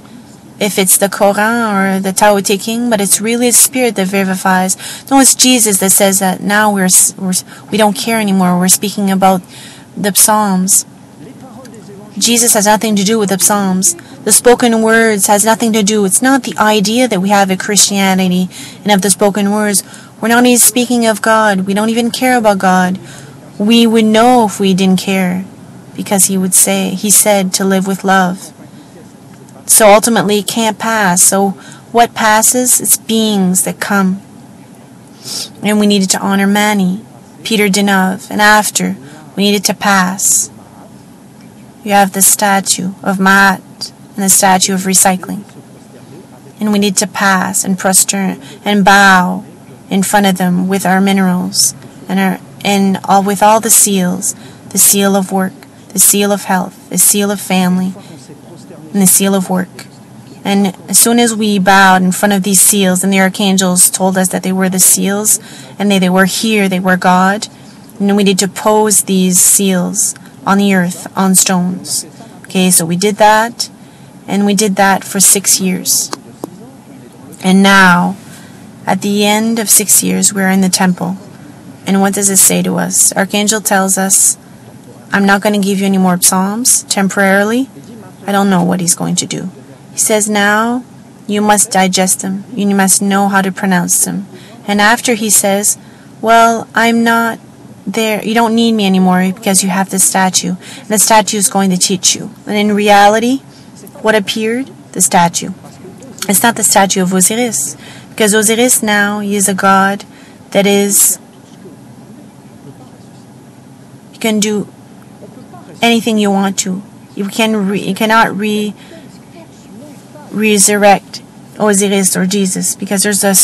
if it's the Quran or the Tao Te King, but it's really the Spirit that vivifies. No, it's Jesus that says that now we're, we're we don't care anymore. We're speaking about the Psalms. Jesus has nothing to do with the Psalms. The spoken words has nothing to do. It's not the idea that we have of Christianity and of the spoken words. We're not even speaking of God. We don't even care about God. We would know if we didn't care because he would say, he said to live with love. So ultimately it can't pass. So what passes? It's beings that come. And we needed to honor Mani, Peter Deunov, and after we needed to pass. You have the statue of Maat and the statue of recycling. And we need to pass and prostrate and bow in front of them with our minerals and our and all with all the seals, the seal of work, the seal of health, the seal of family, and the seal of work. And as soon as we bowed in front of these seals, and the archangels told us that they were the seals, and they, they were here, they were God, and we need to pose these seals on the earth, on stones. Okay, so we did that, and we did that for six years. And now, at the end of six years, we're in the temple. And what does it say to us? Archangel tells us, I'm not going to give you any more psalms temporarily. I don't know what he's going to do. He says, now you must digest them. You must know how to pronounce them. And after he says, Well, I'm not there. You don't need me anymore because you have this statue. And the statue is going to teach you. And in reality, what appeared? The statue. It's not the statue of Osiris. Because Osiris now, is a god that is. Can do anything you want to. You can re, you cannot re resurrect Osiris or Jesus because there's a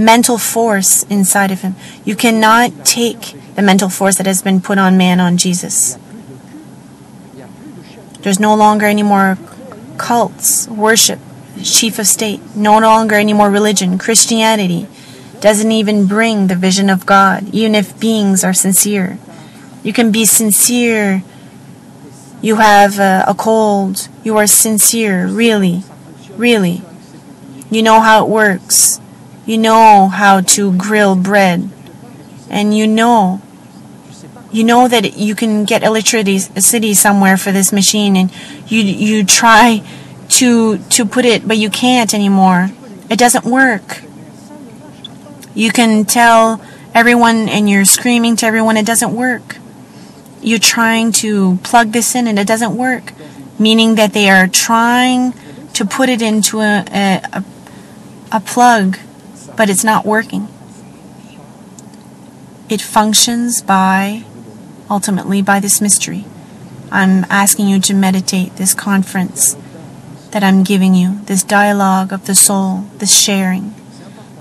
mental force inside of him. You cannot take the mental force that has been put on man on Jesus. There's no longer any more cults, worship, chief of state, no longer any more religion. Christianity doesn't even bring the vision of God, even if beings are sincere. You can be sincere. You have a, a cold. You are sincere, really, really. You know how it works. You know how to grill bread. And you know you know that you can get electricity somewhere for this machine and you you try to to put it but you can't anymore it doesn't work you can tell everyone and you're screaming to everyone it doesn't work you're trying to plug this in and it doesn't work meaning that they are trying to put it into a, a, a plug but it's not working it functions by ultimately by this mystery. I'm asking you to meditate this conference that I'm giving you, this dialogue of the soul, this sharing.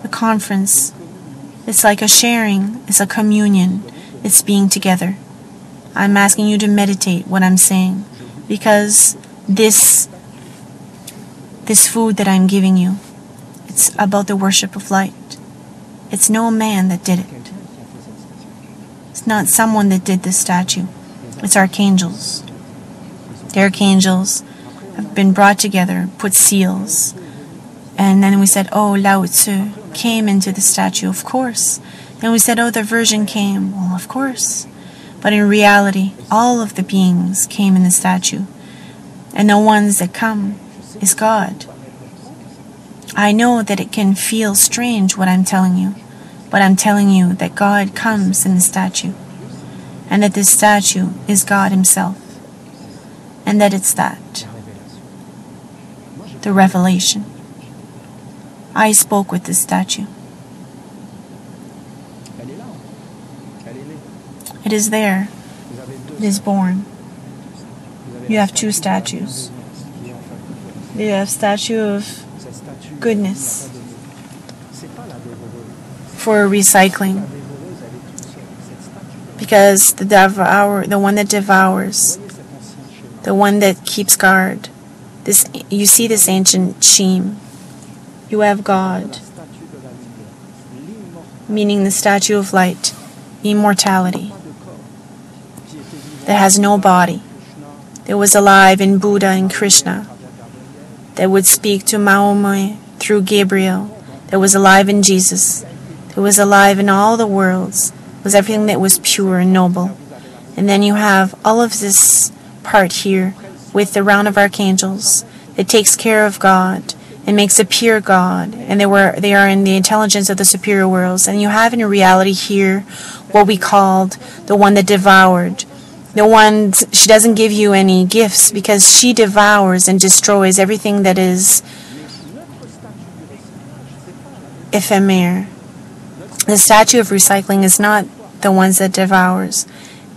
The conference, it's like a sharing, it's a communion, it's being together. I'm asking you to meditate what I'm saying because this this food that I'm giving you, it's about the worship of light. It's no man that did it. It's not someone that did this statue. It's archangels. The archangels have been brought together, put seals. And then we said, oh, Lao Tzu came into the statue, of course. Then we said, oh, the Virgin came. Well, of course. But in reality, all of the beings came in the statue. And the ones that come is God. I know that it can feel strange what I'm telling you. But I'm telling you that God comes in the statue, and that this statue is God Himself, and that it's that the revelation. I spoke with this statue. It is there. It is born. You have two statues. You have statue of goodness for recycling because the devour the one that devours the one that keeps guard this you see this ancient sheen you have god meaning the statue of light immortality that has no body that was alive in buddha and krishna that would speak to mahomet through gabriel that was alive in jesus who was alive in all the worlds, was everything that was pure and noble. And then you have all of this part here with the round of archangels that takes care of God and makes a pure God, and they were they are in the intelligence of the superior worlds. And you have in reality here what we called the one that devoured. The one she doesn't give you any gifts because she devours and destroys everything that is ephemer the statue of recycling is not the ones that devours.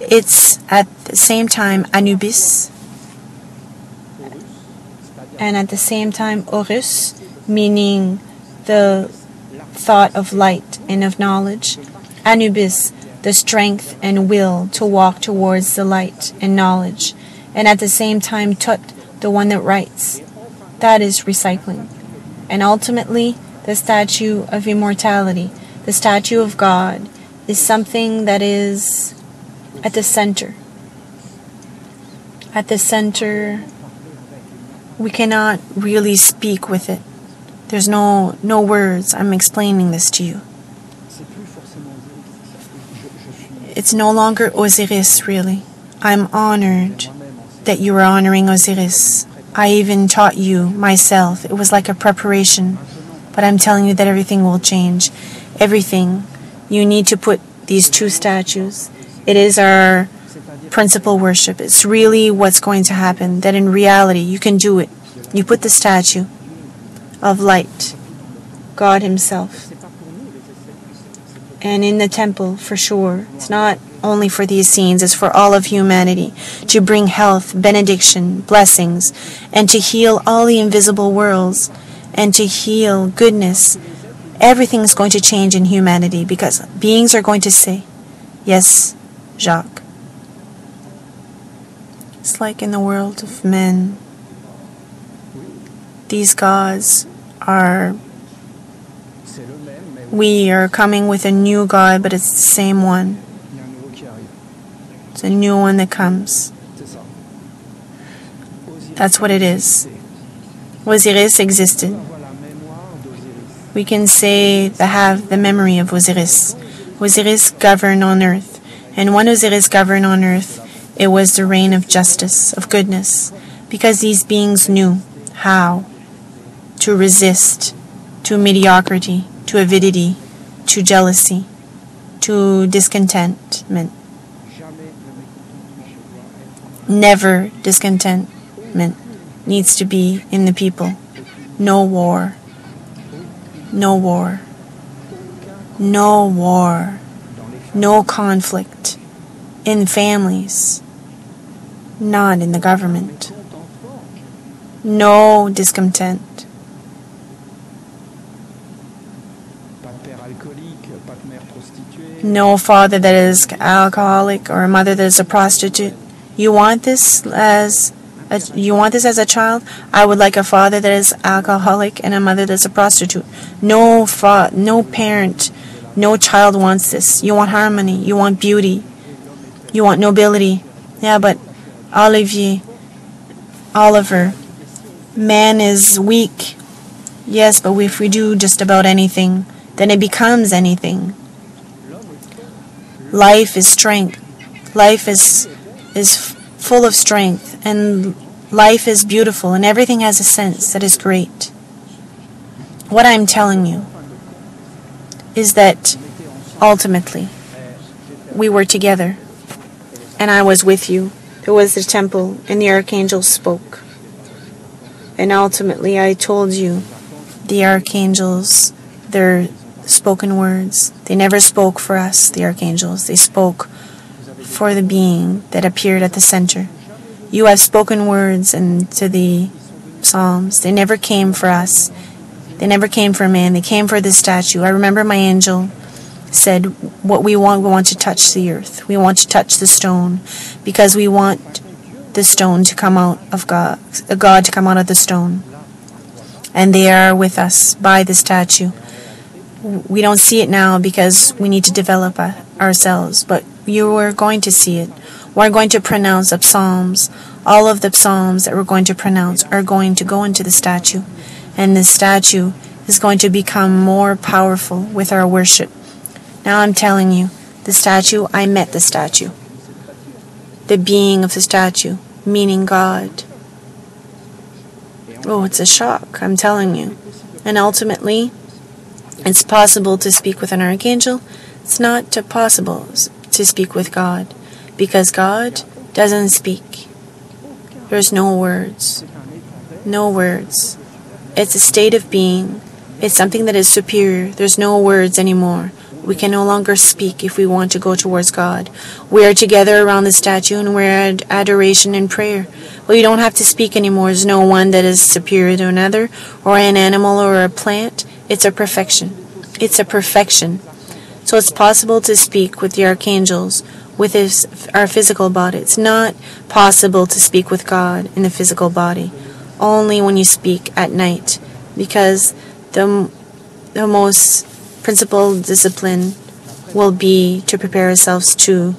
It's at the same time Anubis and at the same time Horus, meaning the thought of light and of knowledge. Anubis, the strength and will to walk towards the light and knowledge. And at the same time Thoth, the one that writes. That is recycling. And ultimately, the statue of immortality the statue of God is something that is at the center. At the center, we cannot really speak with it. There's no no words. I'm explaining this to you. It's no longer Osiris, really. I'm honored that you are honoring Osiris. I even taught you myself. It was like a preparation. But I'm telling you that everything will change. everything. You need to put these two statues. It is our principal worship. It's really what's going to happen. That in reality, you can do it. You put the statue of light, God Himself. And in the temple, for sure. It's not only for the Essenes, it's for all of humanity to bring health, benediction, blessings, and to heal all the invisible worlds, and to heal goodness. Everything is going to change in humanity because beings are going to say, Yes, Jacques. It's like in the world of men. These gods are we are coming with a new God, but it's the same one. It's a new one that comes. That's what it is. Osiris existed. We can say they have the memory of Osiris. Osiris governed on earth. And when Osiris governed on earth, it was the reign of justice, of goodness, because these beings knew how to resist to mediocrity, to avidity, to jealousy, to discontentment. Never discontentment needs to be in the people. No war. No war. No war. No conflict. In families. Not in the government. No discontent. No father that is alcoholic or a mother that is a prostitute. You want this as a, you want this as a child? I would like a father that is alcoholic and a mother that's a prostitute. No fa- no parent, no child wants this. You want harmony, you want beauty. You want nobility. Yeah, but Olivier Oliver man is weak. Yes, but if we do just about anything, then it becomes anything. Life is strength. Life is is full of strength and life is beautiful and everything has a sense that is great. What I'm telling you is that ultimately we were together and I was with you. There was the temple and the archangel spoke. And ultimately I told you the archangels their spoken words. They never spoke for us, the archangels. They spoke for the being that appeared at the center. You have spoken words and to the psalms. They never came for us. They never came for man. They came for the statue. I remember my angel said, What we want, we want to touch the earth. We want to touch the stone because we want the stone to come out of God, God to come out of the stone. And they are with us by the statue. We don't see it now because we need to develop ourselves, but you are going to see it. We're going to pronounce the psalms. All of the psalms that we're going to pronounce are going to go into the statue, and the statue is going to become more powerful with our worship. Now I'm telling you, the statue, I met the statue. The being of the statue, meaning God. Oh, it's a shock, I'm telling you. And ultimately, it's possible to speak with an archangel. It's not possible to speak with God because God doesn't speak. There's no words. No words. It's a state of being. It's something that is superior. There's no words anymore. We can no longer speak if we want to go towards God. We are together around the statue and we're at adoration and prayer. Well, you don't have to speak anymore. There's no one that is superior to another, or an animal or a plant. It's a perfection. It's a perfection. So it's possible to speak with the archangels with his, our physical body. It's not possible to speak with God in the physical body. Only when you speak at night, because the the most principal discipline will be to prepare ourselves to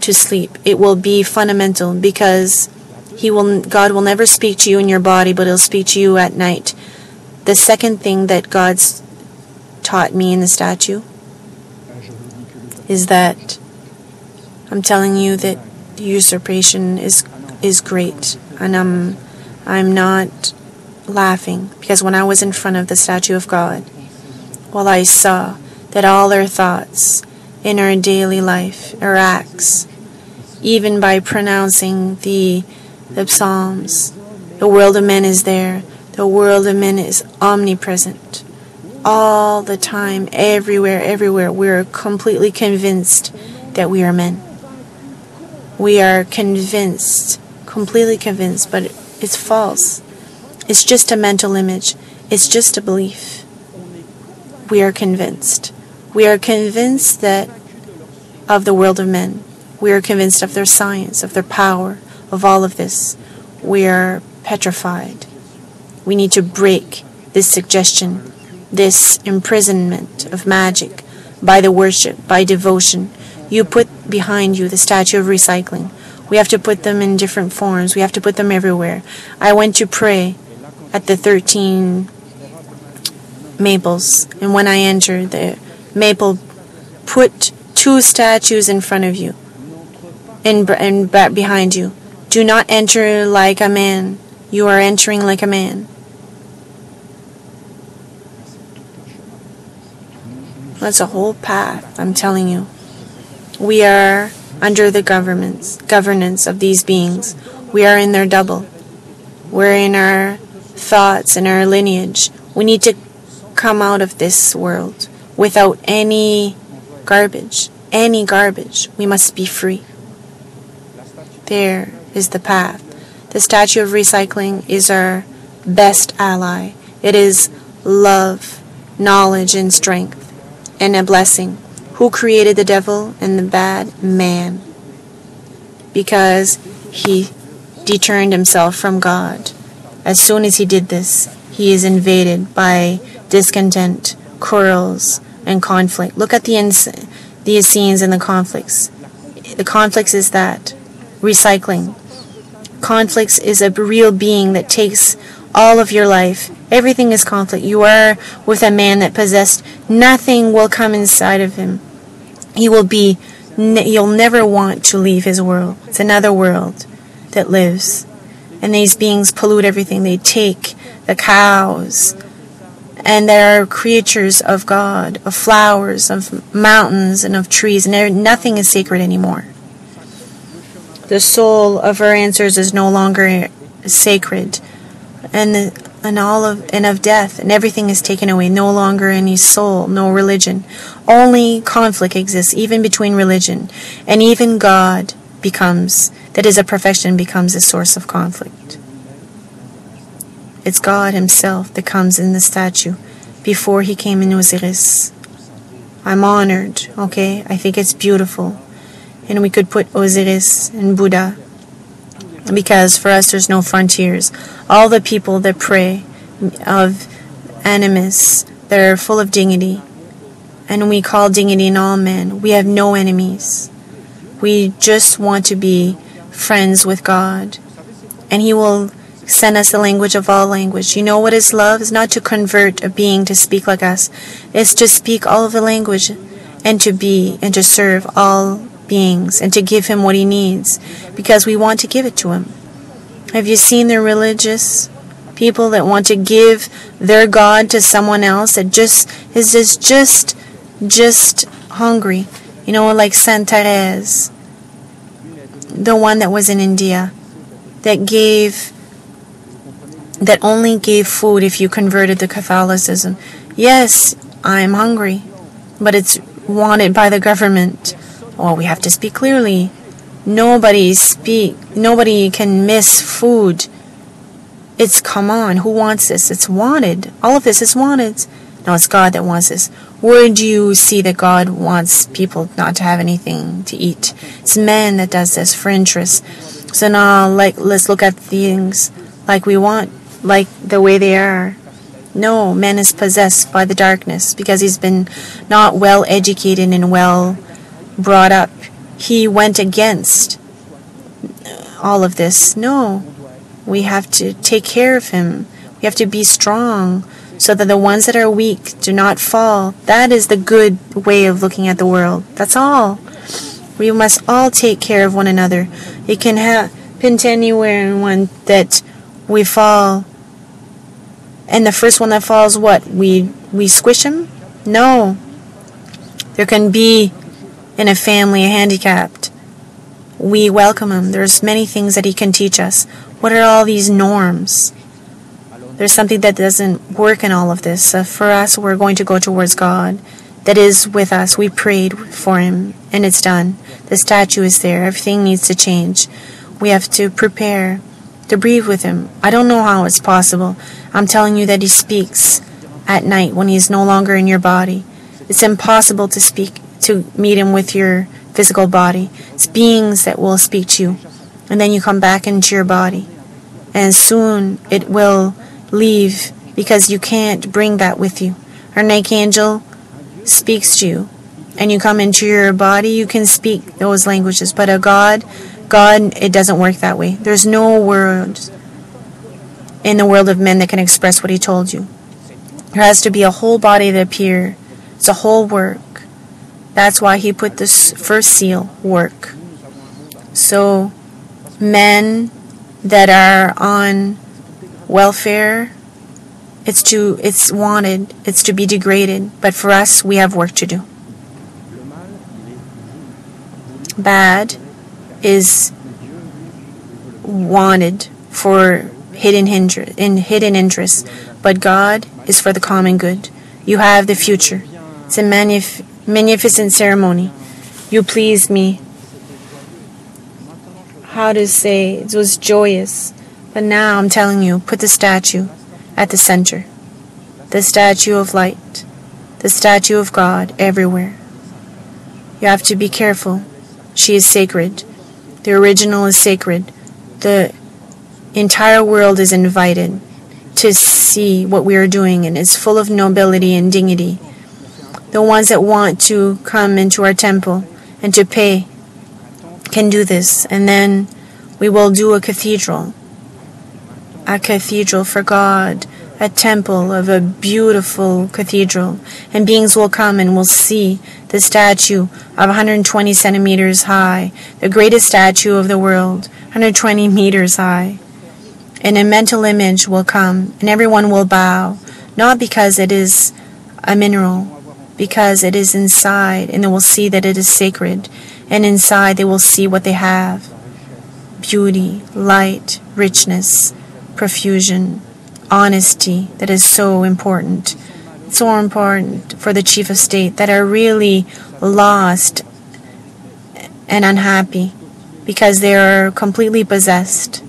to sleep. It will be fundamental because he will God will never speak to you in your body, but he'll speak to you at night. The second thing that God's taught me in the statue is that I'm telling you that usurpation is is great, and I'm I'm not laughing because when I was in front of the statue of God, while I saw that all our thoughts in our daily life, our acts, even by pronouncing the, the Psalms, the world of men is there, the world of men is omnipresent. All the time, everywhere, everywhere, we're completely convinced that we are men. We are convinced, completely convinced, but it's false. It's just a mental image. It's just a belief. We are convinced. We are convinced that of the world of men. We are convinced of their science, of their power, of all of this. We are petrified. We need to break this suggestion, this imprisonment of magic by the worship, by devotion. You put behind you the statue of recycling. We have to put them in different forms. We have to put them everywhere. I went to pray at the 13 maples, and when I entered, the maple put two statues in front of you and, and behind you. Do not enter like a man. You are entering like a man. That's a whole path, I'm telling you. We are under the governments, governance of these beings. We are in their double. We're in our thoughts and our lineage. We need to come out of this world without any garbage. Any garbage. We must be free. There is the path. The statue of recycling is our best ally. It is love, knowledge, and strength, and a blessing. Who created the devil and the bad? Man. Because he deturned himself from God. As soon as he did this, he is invaded by discontent, quarrels, and conflict. Look at the, ins- the scenes and the conflicts. The conflicts is that recycling. Conflicts is a real being that takes all of your life. Everything is conflict. You are with a man that possessed nothing will come inside of him. He will be, you'll never want to leave his world. It's another world that lives. And these beings pollute everything. They take the cows. And there are creatures of God, of flowers, of mountains, and of trees, and nothing is sacred anymore. The soul of our answers is no longer sacred, and the, and all of and of death, and everything is taken away. No longer any soul, no religion. Only conflict exists, even between religion, and even God becomes that is a profession becomes a source of conflict. It's God Himself that comes in the statue before He came in Osiris. I'm honored, okay? I think it's beautiful and we could put Osiris and Buddha because for us there's no frontiers. All the people that pray of animus they're full of dignity, and we call dignity in all men. We have no enemies. We just want to be friends with God, and He will send us the language of all language. You know what is love? Is not to convert a being to speak like us. It's to speak all of the language and to be and to serve all beings and to give him what he needs because we want to give it to him. Have you seen the religious people that want to give their God to someone else that just is just just just hungry? You know, like Saint Therese, the one that was in India, that gave that only gave food if you converted to Catholicism. Yes, I'm hungry, but it's wanted by the government. Well, we have to speak clearly. Nobody speak. Nobody can miss food. It's come on. Who wants this? It's wanted. All of this is wanted. No, it's God that wants this. Where do you see that God wants people not to have anything to eat? It's man that does this for interest. So now, like, let's look at things like we want, like the way they are. No, man is possessed by the darkness because he's been not well educated and well brought up, he went against all of this. No, we have to take care of him. We have to be strong so that the ones that are weak do not fall. That is the good way of looking at the world. That's all. We must all take care of one another. It can happen to anyone that we fall. And the first one that falls, what? We we squish him? No. There can be in a family handicapped. We welcome him. There's many things that he can teach us. What are all these norms? There's something that doesn't work in all of this. For us, we're going to go towards God that is with us. We prayed for him and it's done. The statue is there. Everything needs to change. We have to prepare to breathe with him. I don't know how it's possible. I'm telling you that he speaks at night when he is no longer in your body. It's impossible to speak to meet him with your physical body. It's beings that will speak to you. And then you come back into your body. And soon it will leave because you can't bring that with you. Night angel speaks to you and you come into your body, you can speak those languages. But a God, God, it doesn't work that way. There's no words in the world of men that can express what he told you. There has to be a whole body that appear. It's a whole work. That's why he put this first seal, work. So men that are on welfare, it's to it's wanted, it's to be degraded. But for us, we have work to do. Bad is wanted for hidden hinder, in hidden interests, but God is for the common good. You have the future. It's a magnif- magnificent ceremony. You pleased me. How to say it was joyous. But now I'm telling you, put the statue at the center. The statue of light. The statue of God everywhere. You have to be careful. She is sacred. The original is sacred. The entire world is invited to see what we are doing, and is full of nobility and dignity. The ones that want to come into our temple and to pay can do this, and then we will do a cathedral a cathedral for God, a temple of a beautiful cathedral, and beings will come and will see the statue of 120 centimeters high, the greatest statue of the world, 120 meters high. And a mental image will come, and everyone will bow, not because it is a mineral, because it is inside, and they will see that it is sacred, and inside they will see what they have beauty, light, richness profusion, honesty that is so important. So important for the chief of state that are really lost and unhappy because they are completely possessed.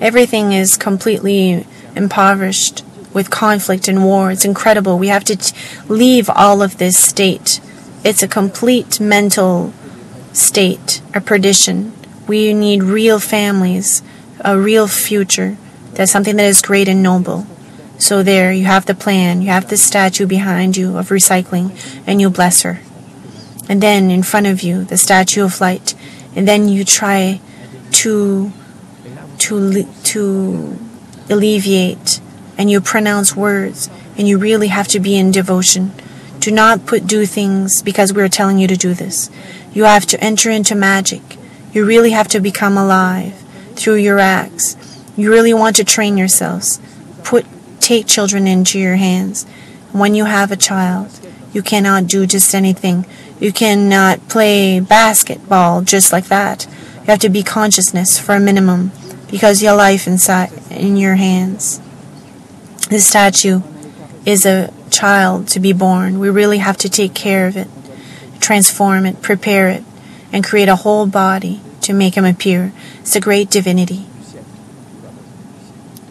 Everything is completely impoverished with conflict and war. It's incredible. We have to leave all of this state. It's a complete mental state, a perdition. We need real families a real future. That's something that is great and noble. So there, you have the plan, you have the statue behind you of recycling, and you bless her. And then in front of you, the statue of light, and then you try to to to alleviate, and you pronounce words, and you really have to be in devotion. Do not put do things because we're telling you to do this. You have to enter into magic. You really have to become alive through your acts. You really want to train yourselves. Put take children into your hands. When you have a child, you cannot do just anything. You cannot play basketball just like that. You have to be consciousness for a minimum because your life inside in your hands. This statue is a child to be born. We really have to take care of it, transform it, prepare it, and create a whole body to make him appear as a great divinity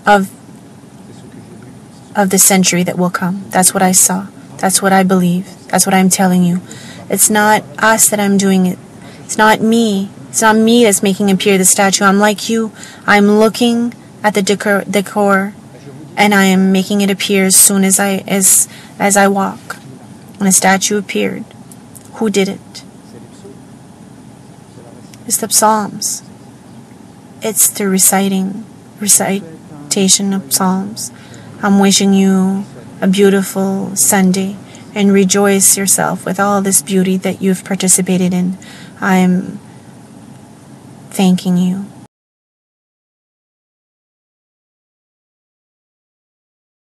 of of the century that will come. That's what I saw. That's what I believe. That's what I'm telling you. It's not us that I'm doing it. It's not me. It's not me that's making appear the statue. I'm like you. I'm looking at the decor, decor and I am making it appear as soon as I as as I walk. When a statue appeared, who did it? It's the Psalms. It's the reciting, recitation of Psalms. I'm wishing you a beautiful Sunday and rejoice yourself with all this beauty that you've participated in. I'm thanking you